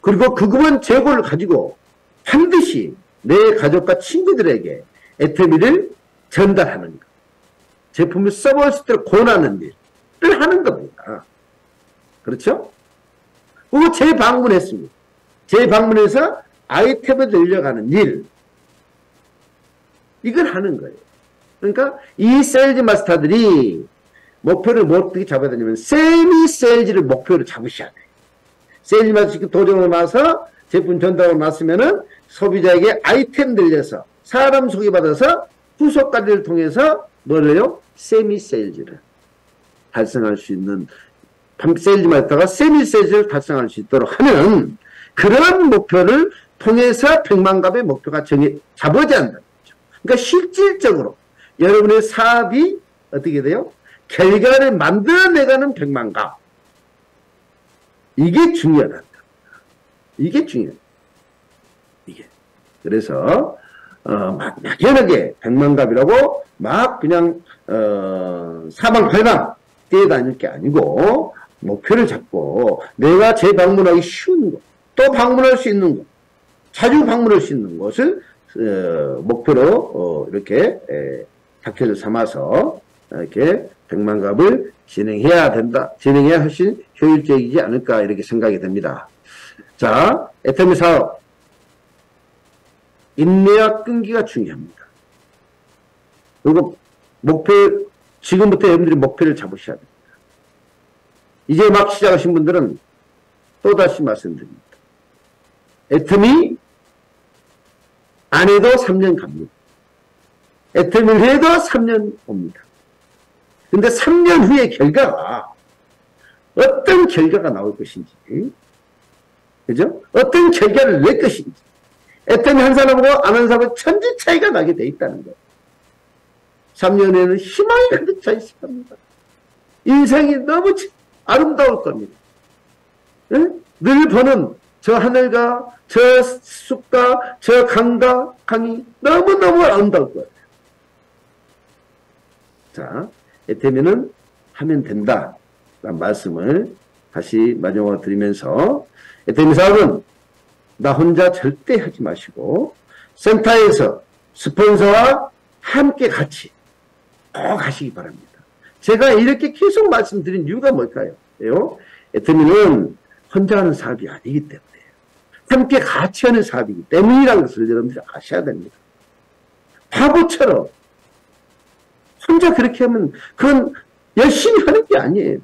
그리고 그 기본 재고를 가지고 반드시 내 가족과 친구들에게 애터미를 전달하는 것. 제품을 써볼 때 권하는 일을 하는 겁니다. 그렇죠? 그리고 재방문했습니다. 재방문해서 아이템을 늘려가는 일. 이걸 하는 거예요. 그러니까 이 세일즈 마스터들이 목표를 뭐 어떻게 잡아야 되냐면 세미 세일즈를 목표로 잡으셔야 돼요. 세일즈 마스터 도전을 나서 제품 전달을 났으면은 소비자에게 아이템 늘려서 사람 소개받아서 후속 관리를 통해서 뭐래요? 세미 세일즈를 달성할 수 있는 세일즈 마스터가 세미 세일즈를 달성할 수 있도록 하는 그런 목표를 통해서 백만갑의 목표가 정해 잡아져야 한다는 거죠. 그러니까 실질적으로 여러분의 사업이 어떻게 돼요? 결과를 만들어내가는 백만갑. 이게 중요하다. 이게 중요해. 이게. 그래서, 어, 막, 막연하게 백만갑이라고 막 그냥, 어, 사방팔방 뛰어다닐 게 아니고, 목표를 잡고, 내가 재방문하기 쉬운 거, 또 방문할 수 있는 거, 자주 방문할 수 있는 것을, 어, 목표로, 어, 이렇게, 에, 닥터를 삼아서, 이렇게 백만갑을 진행해야 된다. 진행해야 훨씬 효율적이지 않을까, 이렇게 생각이 됩니다. 자, 애터미 사업. 인내와 끈기가 중요합니다. 그리고 목표, 지금부터 여러분들이 목표를 잡으셔야 됩니다. 이제 막 시작하신 분들은 또다시 말씀드립니다. 애터미 안 해도 3년 갑니다. 애터미를 해도 3년 옵니다. 근데 3년 후의 결과가 어떤 결과가 나올 것인지 그죠? 어떤 결과를 낼 것인지. 애터미 한 사람하고 안 한 사람은 천지 차이가 나게 돼 있다는 거예요. 3년에는 희망이 가득 차 있을 겁니다. 인생이 너무 아름다울 겁니다. 응? 늘 보는 저 하늘과 저 숲과 저 강과 강이 너무너무 아름다울 거예요. 자, 애터미는 하면 된다. 라는 말씀을 다시 마지막으로 드리면서 애터미 사업은 나 혼자 절대 하지 마시고 센터에서 스폰서와 함께 같이 꼭 하시기 바랍니다. 제가 이렇게 계속 말씀드린 이유가 뭘까요? 요 애터미는 혼자 하는 사업이 아니기 때문에 함께 같이 하는 사업이기 때문이라는 것을 여러분들이 아셔야 됩니다. 바보처럼 혼자 그렇게 하면 그건 열심히 하는 게 아니에요.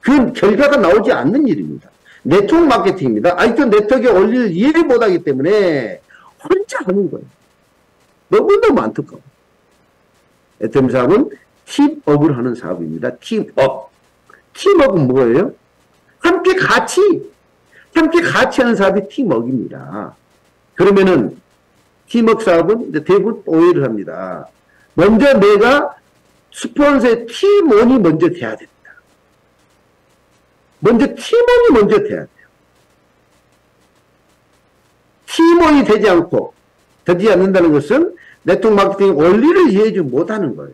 그건 결과가 나오지 않는 일입니다. 네트워크 마케팅입니다. 아직도 네트워크에 올릴 이해를 못하기 때문에 혼자 하는 거예요. 너무너무 안타까워. 애터미 사업은 팀업을 하는 사업입니다. 팀업. 팀업은 뭐예요? 함께 같이, 함께 같이 하는 사업이 팀워크입니다. 그러면은 팀워크 사업은 이제 대부분 오해를 합니다. 먼저 내가 스폰서의 팀원이 먼저 돼야 됩니다. 먼저 팀원이 먼저 돼야 돼요. 팀원이 되지 않고 되지 않는다는 것은 네트워크 마케팅 원리를 이해하지 못하는 거예요.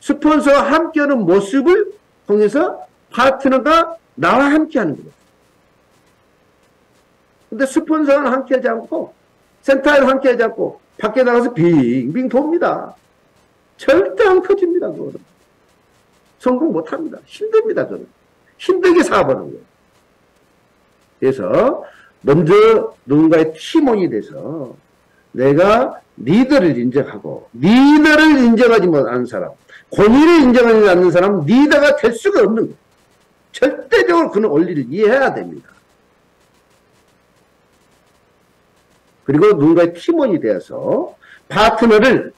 스폰서와 함께하는 모습을 통해서 파트너가 나와 함께하는 거예요. 근데 스폰서는 함께하지 않고 센터에는 함께하지 않고 밖에 나가서 빙빙 돕니다. 절대 안 커집니다. 그거는. 성공 못합니다. 힘듭니다. 저는. 힘들게 사업하는 거예요. 그래서 먼저 누군가의 팀원이 돼서 내가 리더를 인정하고 리더를 인정하지 못하는 사람 권위를 인정하지 않는 사람은 리더가 될 수가 없는 거예요. 절대적으로 그는 원리를 이해해야 됩니다. 그리고 누군가의 팀원이 되어서 파트너를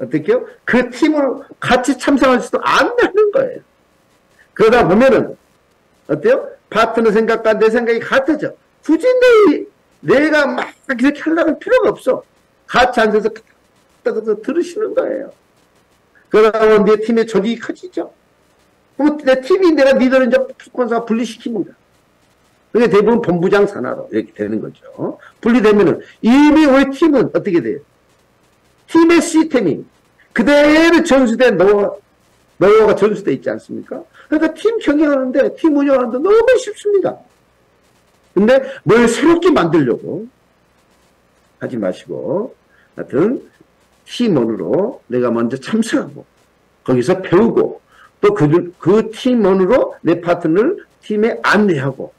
어떻게요? 그 팀으로 같이 참석할 수도 안 되는 거예요. 그러다 보면은 어때요? 파트너 생각과 내 생각이 같아져. 굳이 내, 내가 막 이렇게 하려고 할 필요가 없어. 같이 앉아서 따뜻 들으시는 거예요. 그러다 보면 내 팀의 조직이 커지죠. 그럼 내 팀이 내가 리더를 이제 스폰서가 분리시킵니다. 그게 대부분 본부장 산하로 이렇게 되는 거죠. 분리되면은 이미 우리 팀은 어떻게 돼요? 팀의 시스템이 그대로 전수된 노, 노하우가 전수돼 있지 않습니까? 그러니까 팀 경영하는데, 팀 운영하는데 너무 쉽습니다. 근데 뭘 새롭게 만들려고 하지 마시고, 하여튼, 팀원으로 내가 먼저 참석하고, 거기서 배우고, 또 그, 그 팀원으로 내 파트너를 팀에 안내하고,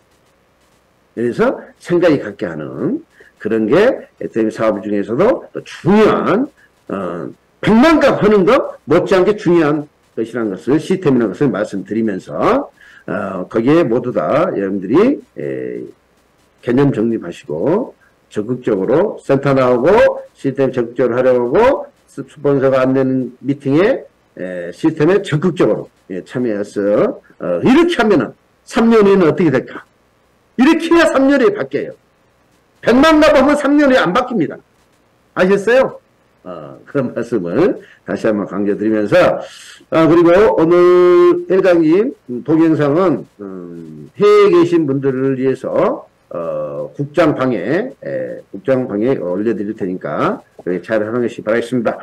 그래서 생각이 갖게 하는 그런 게 SM 사업 중에서도 또 중요한, 어, 백만값 하는 것 못지않게 중요한 것이라는 것을 시스템이라는 것을 말씀드리면서 어, 거기에 모두 다 여러분들이 에, 개념 정립하시고 적극적으로 센터 나오고 시스템 적극적으로 하려고 스폰서가 안 되는 미팅에 에, 시스템에 적극적으로 예, 참여해서 어, 이렇게 하면은 3년 후에는 어떻게 될까? 이렇게 해야 3년 후에 바뀌어요. 100만 가보면 3년 후에 안 바뀝니다. 아셨어요? 어, 그런 말씀을 다시 한번 강조드리면서 아, 그리고 오늘 회장님 동영상은 음, 해외에 계신 분들을 위해서 어, 국장 방에 에, 국장 방에 올려드릴 테니까 잘 활용하시기 바라겠습니다.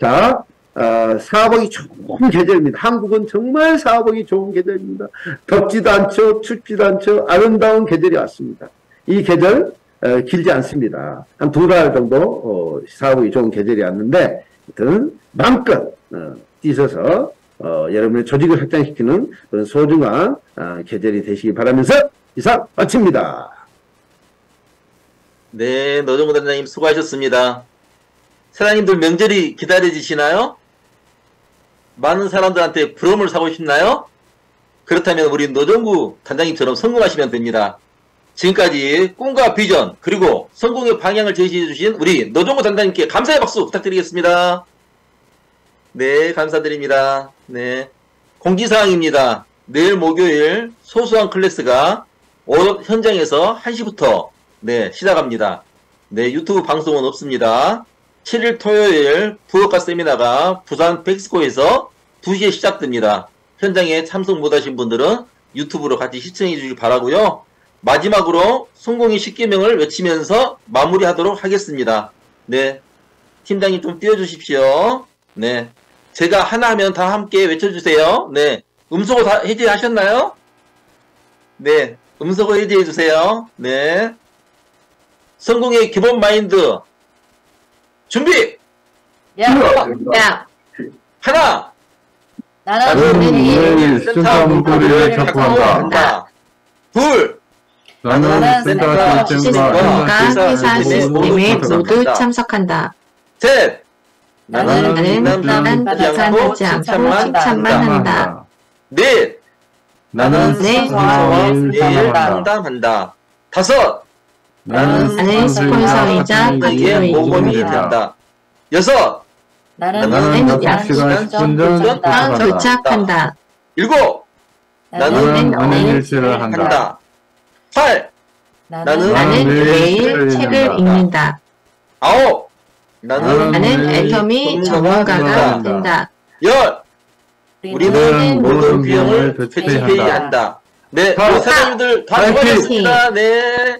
자, 어, 사업하기 좋은 계절입니다. 한국은 정말 사업하기 좋은 계절입니다. 덥지도 않죠, 춥지도 않죠, 아름다운 계절이 왔습니다. 이 계절 어, 길지 않습니다. 한 두 달 정도 어, 사업이 좋은 계절이 왔는데 하여튼 마음껏 어, 뛰셔서 어, 여러분의 조직을 확장시키는 그런 소중한 어, 계절이 되시기 바라면서 이상 마칩니다. 네, 노정구 단장님 수고하셨습니다. 사장님들 명절이 기다려지시나요? 많은 사람들한테 부러움을 사고 싶나요? 그렇다면 우리 노정구 단장님처럼 성공하시면 됩니다. 지금까지 꿈과 비전 그리고 성공의 방향을 제시해 주신 우리 노정구 단장님께 감사의 박수 부탁드리겠습니다. 네, 감사드립니다. 네. 공지사항입니다. 내일 목요일 소수한 클래스가 현장에서 1시부터 네, 시작합니다. 네, 유튜브 방송은 없습니다. 7일 토요일 부업가 세미나가 부산 백스코에서 2시에 시작됩니다. 현장에 참석 못하신 분들은 유튜브로 같이 시청해 주시기 바라고요. 마지막으로 성공의 10개명을 외치면서 마무리하도록 하겠습니다. 네, 팀장님 좀 띄워주십시오. 네, 제가 하나 하면 다 함께 외쳐주세요. 네, 음소거 다 해제하셨나요? 네, 음소거 해제해 주세요. 네, 성공의 기본 마인드 준비! 야, 야, 하나, 나는 내일 센터 확보한다. 확보한다. 둘, 나는 센터 시스템과 회사 시스템에 모두 참석한다. 셋, 나는 나는 비판하지 않고 칭찬만 한다. 넷, 나는 내일 상담한다. 상담한다. 다섯, 나는 나는 스폰서이자 파트너이기도 모범이. 된다. 여섯, 나는 나는 시간 10분 전 아, 도착한다. 일곱, 나는 일시를 한다. 팔, 나는 나는 매일 책을 읽는다. 아홉, 나는 나는 애터미 전문가가 된다. 열, 우리는 모든 비용을 비용을 대체해야 한다. 네, 사장님들 다! 수고하셨습니다. 네.